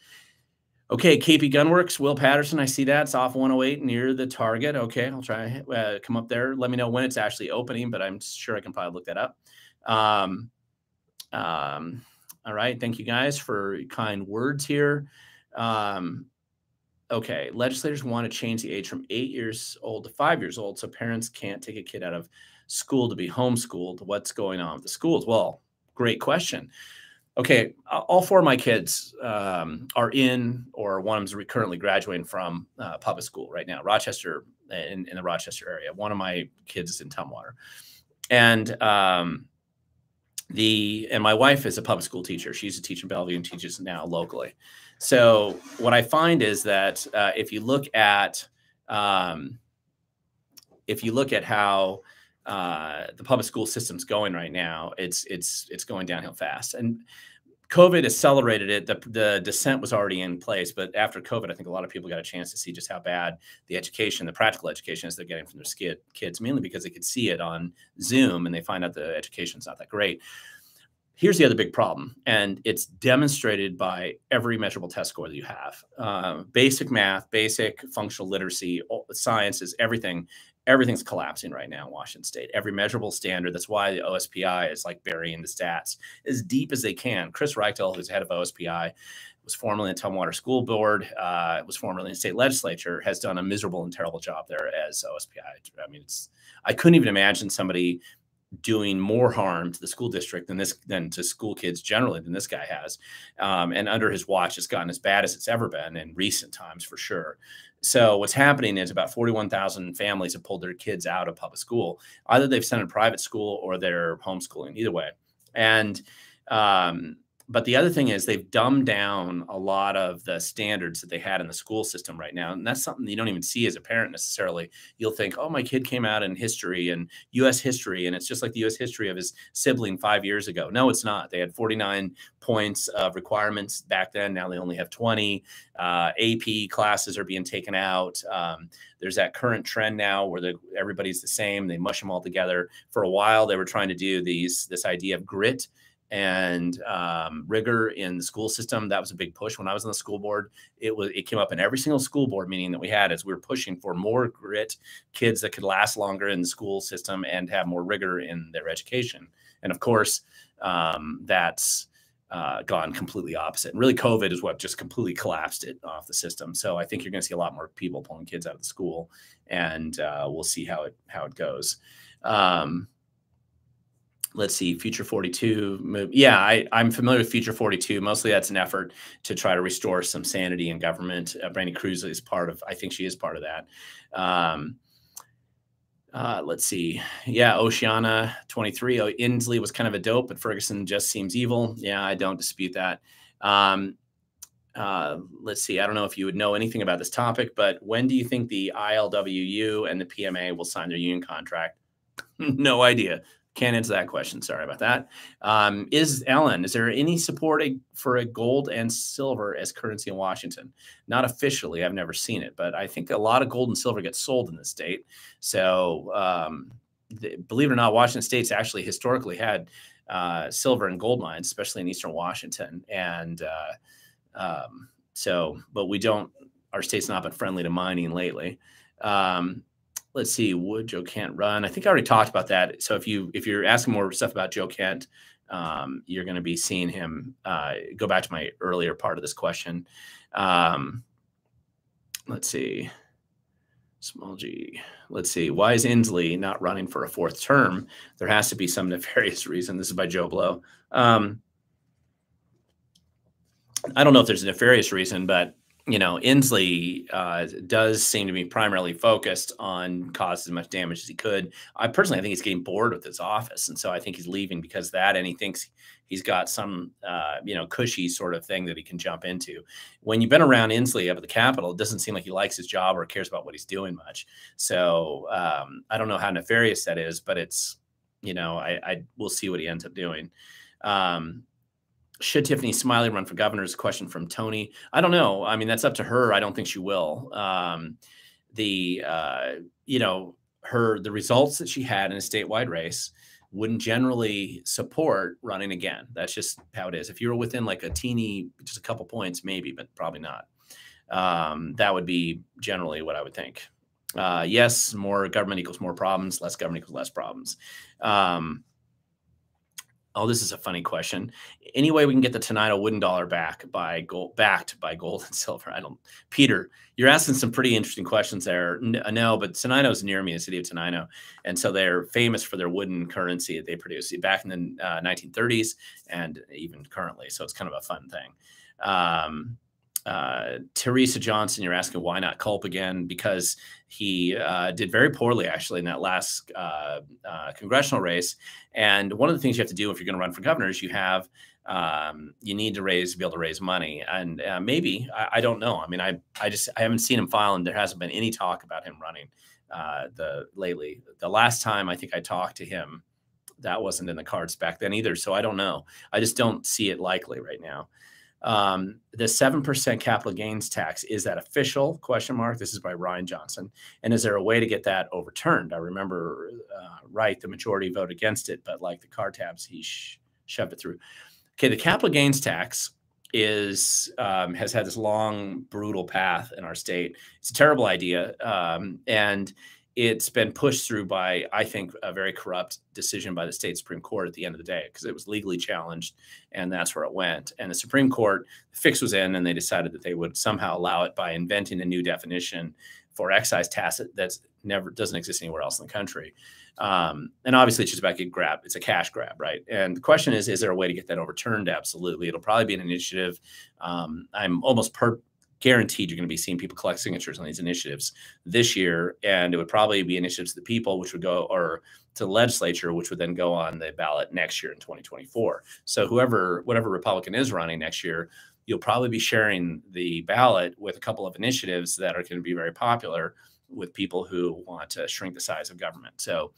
Okay, KP Gunworks, Will Patterson. I see that. It's off 108 near the target. Okay, I'll try uh, come up there. Let me know when it's actually opening, but I'm sure I can probably look that up. Um, um, all right. Thank you guys for kind words here. Um, okay. Legislators want to change the age from eight years old to five years old so parents can't take a kid out of school to be homeschooled. What's going on with the schools? Well, great question. Okay, all four of my kids um, are in, or one of them is currently graduating from uh, public school right now, Rochester, in, in, the Rochester area. One of my kids is in Tumwater, and um, the and my wife is a public school teacher. She's a teacher in Bellevue and teaches now locally. So what I find is that uh, if you look at um, if you look at how uh, the public school system's going right now, it's it's it's going downhill fast. And COVID accelerated it. The, the descent was already in place, but after COVID, I think a lot of people got a chance to see just how bad the education, the practical education, is they're getting from their skid, kids, mainly because they could see it on Zoom and they find out the education's not that great. Here's the other big problem, and it's demonstrated by every measurable test score that you have. Uh, basic math, basic functional literacy, sciences, everything everything's collapsing right now in Washington State. Every measurable standard. That's why the OSPI is like burying the stats as deep as they can. Chris Reykdal, who's head of OSPI, was formerly in Tumwater School Board, uh, was formerly in state legislature, has done a miserable and terrible job there as OSPI. I mean, it's I couldn't even imagine somebody doing more harm to the school district than this than to school kids generally than this guy has um, and under his watch it's gotten as bad as it's ever been in recent times for sure so what's happening is about 41,000 families have pulled their kids out of public school. Either they've sent in private school or they're homeschooling, either way. And um, but the other thing is they've dumbed down a lot of the standards that they had in the school system right now and that's something you don't even see as a parent necessarily. You'll think oh my kid came out in history and us history and it's just like the us history of his sibling five years ago. No it's not. They had 49 points of requirements back then. Now they only have 20 uh, ap classes are being taken out. Um, there's that current trend now where the, everybody's the same. They mush them all together. For a while they were trying to do these this idea of grit and um, rigor in the school system. That was a big push when I was on the school board. It was it came up in every single school board meeting that we had as we were pushing for more grit, kids that could last longer in the school system and have more rigor in their education. And of course, um, that's uh, gone completely opposite. And really, COVID is what just completely collapsed it off the system. So I think you're going to see a lot more people pulling kids out of the school, and uh, we'll see how it how it goes. Um, let's see future 42 yeah I, i'm familiar with future 42 mostly that's an effort to try to restore some sanity in government. Uh, Brandi Kruse is part of i think she is part of that. Um, uh, let's see. Yeah oceana 23 oh, inslee was kind of a dope but ferguson just seems evil. Yeah i don't dispute that. Um, uh, let's see i don't know if you would know anything about this topic but when do you think the ilwu and the pma will sign their union contract? *laughs* No idea can't answer that question. Sorry about that. Um, is Ellen, is there any support for a gold and silver as currency in Washington? Not officially. I've never seen it, but I think a lot of gold and silver gets sold in the state. So, um, the, believe it or not, Washington State's actually historically had uh, silver and gold mines, especially in Eastern Washington. And uh, um, so, but we don't, our state's not been friendly to mining lately. Um, let's see, would Joe Kent run? I think I already talked about that. So if you if you're asking more stuff about Joe Kent, um, you're going to be seeing him. Uh, go back to my earlier part of this question. Um, let's see, small g. Let's see. Why is Inslee not running for a fourth term? There has to be some *laughs* nefarious reason. This is by Joe Blow. Um, I don't know if there's a nefarious reason, but you know, Inslee uh, does seem to be primarily focused on causing as much damage as he could. I personally, I think he's getting bored with his office, and so I think he's leaving because that, and he thinks he's got some, uh, you know, cushy sort of thing that he can jump into. When you've been around Inslee up at the Capitol, it doesn't seem like he likes his job or cares about what he's doing much. So um, I don't know how nefarious that is, but it's, you know, I, I we'll see what he ends up doing. Um, should Tiffany Smiley run for governor? Is a question from Tony. I don't know. I mean, that's up to her. I don't think she will. Um, the uh, you know her the results that she had in a statewide race wouldn't generally support running again. That's just how it is. If you were within like a teeny, just a couple points, maybe, but probably not. Um, that would be generally what I would think. Uh, yes, more government equals more problems. Less government equals less problems. Um, Oh, this is a funny question. Any way we can get the Tenino wooden dollar back by gold, backed by gold and *laughs* silver? I don't. Peter, you're asking some pretty interesting questions there. No, but Tenino is near me, the city of Tenino, and so they're famous for their wooden currency that they produce back in the uh, 1930s and even currently. So it's kind of a fun thing. Um, uh, Teresa Johnson, you're asking why not Culp again? Because he uh, did very poorly actually in that last uh, uh congressional race. And one of the things you have to do if you're going to run for governor is you have um, you need to raise be able to raise money. And uh, maybe I, I, don't know. I mean, I I just I haven't seen him file, and there hasn't been any talk about him running uh, the lately. The last time I think I talked to him, that wasn't in the cards back then either. So I don't know. I just don't see it likely right now. Um, the 7% capital gains tax, is that official? Question mark. This is by Ryan Johnson. And is there a way to get that overturned? I remember uh, right, the majority vote against it, but like the car tabs, he sh shoved it through. Okay, the capital gains tax is um, has had this long, brutal path in our state. It's a terrible idea. Um, and it's been pushed through by, I think, a very corrupt decision by the state Supreme Court at the end of the day because it was legally challenged and that's where it went. And the Supreme Court, the fix was in and they decided that they would somehow allow it by inventing a new definition for excise tax that's never doesn't exist anywhere else in the country. Um, and obviously, it's just about get grab. It's a cash grab, right? And the question is, is there a way to get that overturned? Absolutely. It'll probably be an initiative. Um, I'm almost per guaranteed you're going to be seeing people collect signatures on these initiatives this year. And it would probably be initiatives to the people, which would go, or to the legislature, which would then go on the ballot next year in 2024. So whoever, whatever Republican is running next year, you'll probably be sharing the ballot with a couple of initiatives that are going to be very popular with people who want to shrink the size of government. So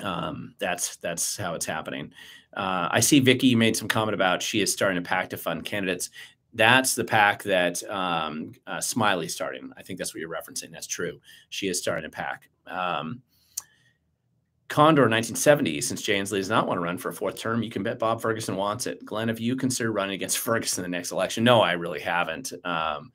um, that's that's how it's happening. Uh, I see Vicky made some comment about she is starting a PAC to fund candidates that's the pack that um, uh, Smiley's starting. I think that's what you're referencing. That's true. She is starting a pack. Um, Condor 1970, since Jay Inslee does not want to run for a fourth term, you can bet Bob Ferguson wants it. Glen, have you considered running against *laughs* Ferguson in the next election? No, I really haven't. Um,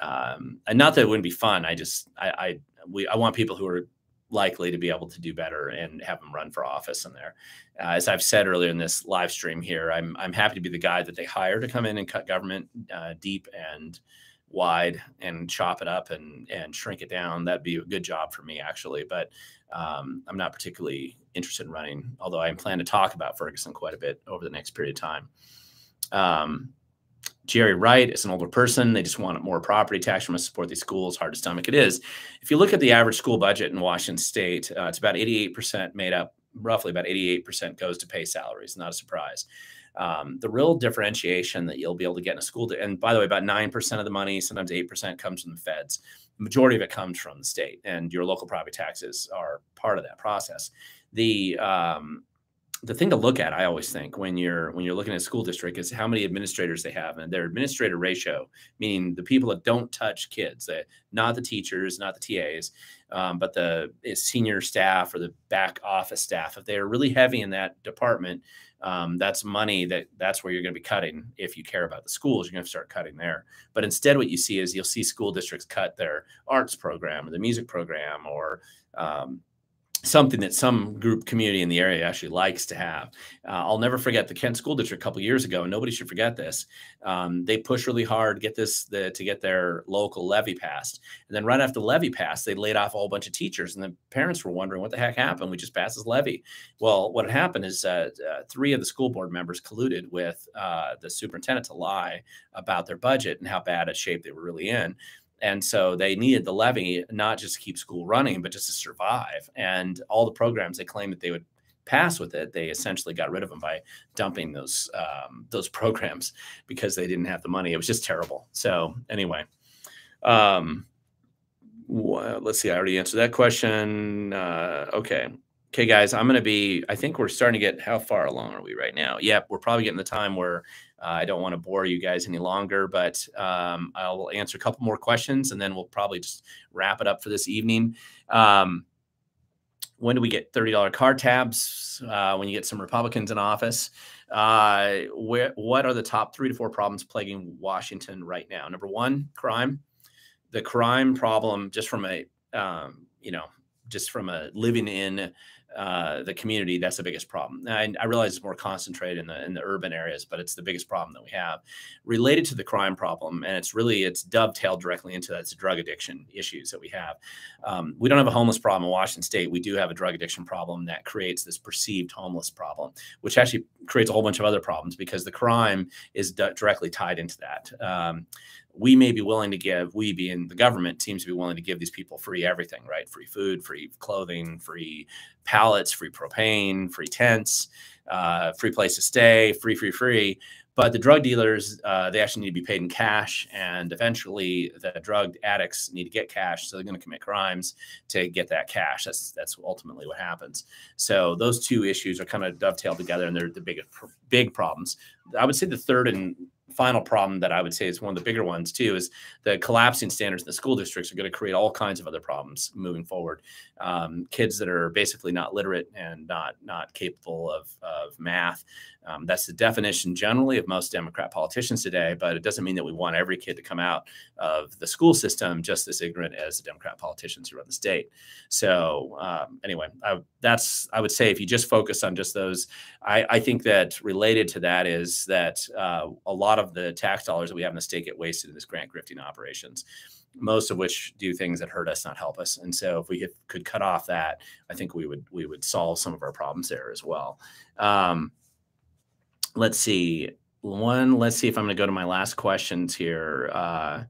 um, and not that it wouldn't be fun. I just, I, I, we, I want people who are likely to be able to do better and have them run for office in there. Uh, as I've said earlier in this live stream here, I'm I'm happy to be the guy that they hire to come in and cut government uh, deep and wide and chop it up and and shrink it down. That'd be a good job for me actually, but um, I'm not particularly interested in running. Although I plan to talk about Ferguson quite a bit over the next period of time. Um, Jerry Wright is an older person. They just want more property tax from us to support these schools. Hard to stomach it is. If you look at the average school budget in Washington State, uh, it's about 88% made up. Roughly about 88% goes to pay salaries. Not a surprise. Um, the real differentiation that you'll be able to get in a school, and by the way, about 9% of the money, sometimes 8% comes from the feds. The majority of it comes from the state, and your local property taxes are part of that process. The um, the thing to look at, I always think, when you're when you're looking at a school district, is how many administrators they have, and their administrator ratio, meaning the people that don't touch kids, that not the teachers, not the TAs, um, but the senior staff or the back office staff. If they are really heavy in that department, um, that's money that that's where you're going to be cutting. If you care about the schools, you're going to start cutting there. But instead, what you see is you'll see school districts cut their arts program or the music program or um, something that some group community in the area actually likes to have. Uh, I'll never forget the Kent School District a couple years ago, and nobody should forget this. Um, they pushed really hard to get this the, to get their local levy passed, and then right after the levy passed, they laid off a whole bunch of teachers, and the parents were wondering what the heck happened. We just passed this levy. Well, what happened is uh, uh, three of the school board members colluded with uh, the superintendent to lie about their budget and how bad a shape they were really in and so they needed the levy not just to keep school running, but just to survive. And all the programs they claimed that they would pass with it, they essentially got rid of them by dumping those um, those *laughs* programs because they didn't have the money. It was just terrible. So anyway, um, well, let's see. I already answered that question. Uh, okay. Okay, guys, I'm going to be, I think we're starting to get, how far along are we right now? Yep, we're probably getting the time where uh, I don't want to bore you guys any longer, but um, I'll answer a couple more questions and then we'll probably just wrap it up for this evening. Um, when do we get $30 car tabs? Uh, when you get some Republicans in office? Uh, where, what are the top three to four problems plaguing Washington right now? Number one, crime. The crime problem, just from a, um, you know, just from a living in uh, the community, that's the biggest problem. And I realize it's more concentrated in the in the urban areas, but it's the biggest problem that we have related to the crime problem, and it's really it's dovetailed directly into that. It's drug addiction issues that we have. Um, we don't have a homeless problem in Washington State. We do have a drug addiction problem that creates this perceived homeless problem, which actually creates a whole bunch of other problems because the crime is directly tied into that. Um, we may be willing to give, we being the government seems to be willing to give these people free everything, right? Free food, free clothing, free pallets, free propane, free tents, uh, free place to stay, free, free, free. But the drug dealers, uh, they actually need to be paid in cash. And eventually the drug addicts need to get cash. So they're going to commit crimes to get that cash. That's, that's ultimately what happens. So those two issues are kind of dovetailed together and they're the big, big problems. I would say the third and final problem that I would say is one of the bigger ones too is the collapsing standards in the school districts are going to create all kinds of other problems moving forward. Um, kids that are basically not literate and not not capable of, of math. Um, that's the definition generally of most Democrat politicians today, but it doesn't mean that we want every kid to come out of the school system just as ignorant as the Democrat politicians who run the state. So um, anyway, I, that's I would say if you just focus on just those, I, I think that related to that is that uh, a lot of the tax dollars that we have in the state get wasted in this grant grifting operations most of which do things that hurt us, not help us. And so, if we could cut off that, I think we would we would solve some of our problems there as well. Um, let's see. One, let's see if I'm going to go to my last questions here. Uh,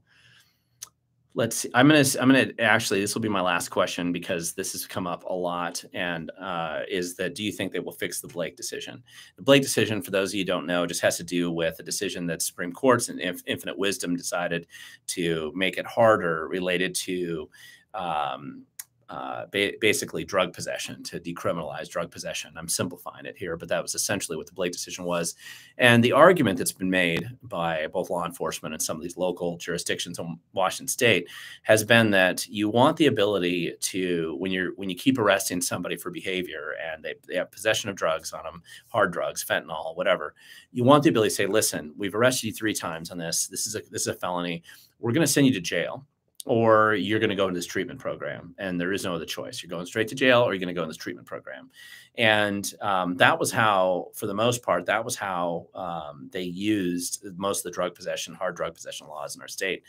let's see. i'm gonna i'm gonna actually this will be my last question because this has come up a lot and uh, is that do you think they will fix the blake decision the blake decision for those of you don't know just has to do with a decision that supreme court's and infinite wisdom decided to make it harder related to um, uh, ba basically drug possession to decriminalize drug possession. I'm simplifying it here, but that was essentially what the Blake decision was. And the argument that's been made by both law enforcement and some of these local jurisdictions in Washington State has been that you want the ability to when you're when you keep arresting somebody for behavior and they, they have possession of drugs on them, hard drugs, fentanyl, whatever, you want the ability to say, listen, we've arrested you three times on this. This is a this is a felony. We're going to send you to jail or you're going to go into this treatment program and there is no other choice. You're going straight to jail or you're going to go in this treatment program. And um, that was how for the most part that was how um, they used most of the drug possession hard drug possession laws in our state.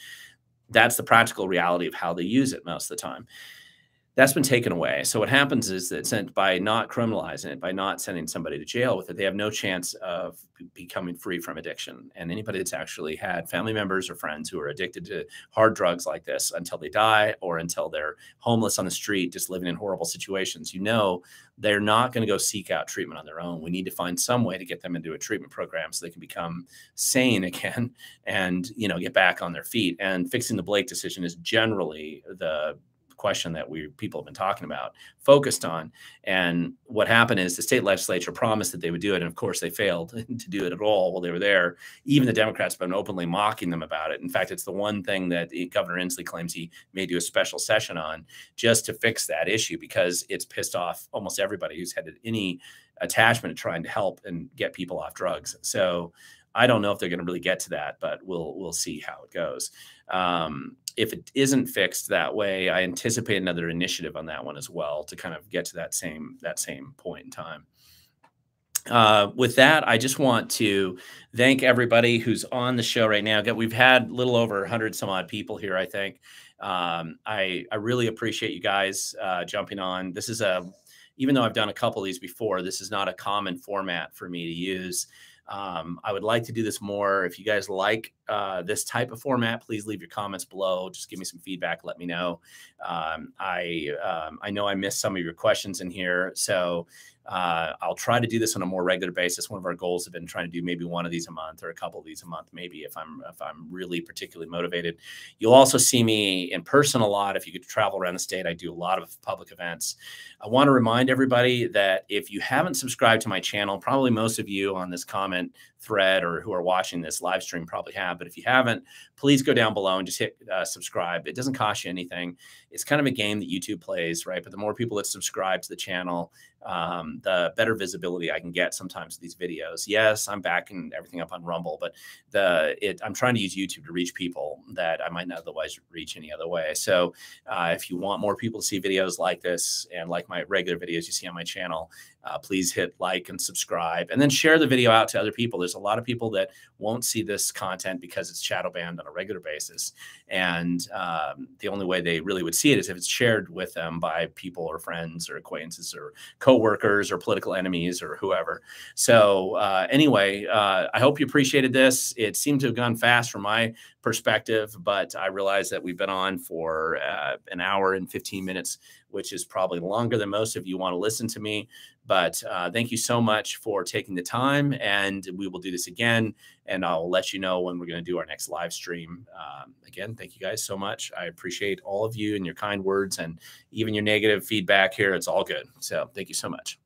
That's the practical reality of how they use it most of the time that's been taken away. So what happens is that sent by not criminalizing it, by not sending somebody to jail with it, they have no chance of becoming free from addiction. And anybody that's actually had family members or friends who are addicted to hard drugs like this until they die or until they're homeless on the street, just living in horrible situations, you know they're not going to go seek out treatment on their own. We need to find some way to get them into a treatment program so they can become sane *laughs* again and you know get back on their feet. And fixing the Blake decision is generally the question that we people have been talking about, focused on. And what happened is the state legislature promised that they would do it, and of course they failed *laughs* to do it at all while they were there. Even the Democrats have been openly mocking them about it. In fact, it's the one thing that Governor Inslee claims he may do a special session on just to fix that issue because it's pissed off almost everybody who's had any attachment to trying to help and get people off drugs. So I don't know if they're going to really get to that, but we'll we'll see how it goes. Um, if it isn't fixed that way, I anticipate another initiative on that one as well to kind of get to that same that same point in time. Uh, with that, I just want to thank everybody who's on the show right now. We've had a little over 100 some odd people here, I think. Um, I, I really appreciate you guys uh, jumping on. This is a, even though I've done a couple of these before, this is not a common format for me to use. Um, I would like to do this more. If you guys like uh, this type of format, please leave your comments below. Just give me some feedback. Let me know. Um, I um, I know I missed some of your questions in here, so uh, I'll try to do this on a more regular basis. One of our goals have been trying to do maybe one of these a month or a couple of these a month, maybe if I'm if I'm really particularly motivated. You'll also see me in person a lot. If you could travel around the state, I do a lot of public events. I want to remind everybody that if you haven't subscribed to my channel, probably most of you on this comment thread or who are watching this live stream probably have. But if you haven't, please go down below and just hit uh, subscribe. It doesn't cost you anything. It's kind of a game that YouTube plays, right? But the more people that subscribe to the channel, um, the better visibility I can get sometimes these videos. Yes, I'm backing everything up on Rumble, but the it I'm trying to use YouTube to reach people that I might not otherwise reach any other way. So uh, if you want more people to see videos like this and like my regular videos you see on my channel, uh, please hit like and subscribe and then share the video out to other people. There's a lot of people that won't see this content because it's shadow banned on a regular basis. And um, the only way they really would see it is if it's shared with them by people or friends or acquaintances or coworkers or political enemies or whoever. So uh, anyway, uh, I hope you appreciated this. It seemed to have gone fast from my perspective, but I realize that we've been on for uh, an hour and 15 minutes, which is probably longer than most of you want to listen to me. But uh, thank you so much for taking the time, and we will do this again. And I'll let you know when we're going to do our next live stream. Um, again, thank you guys so much. I appreciate all of you and your kind words, and even your negative feedback here. It's all good. So thank you so much.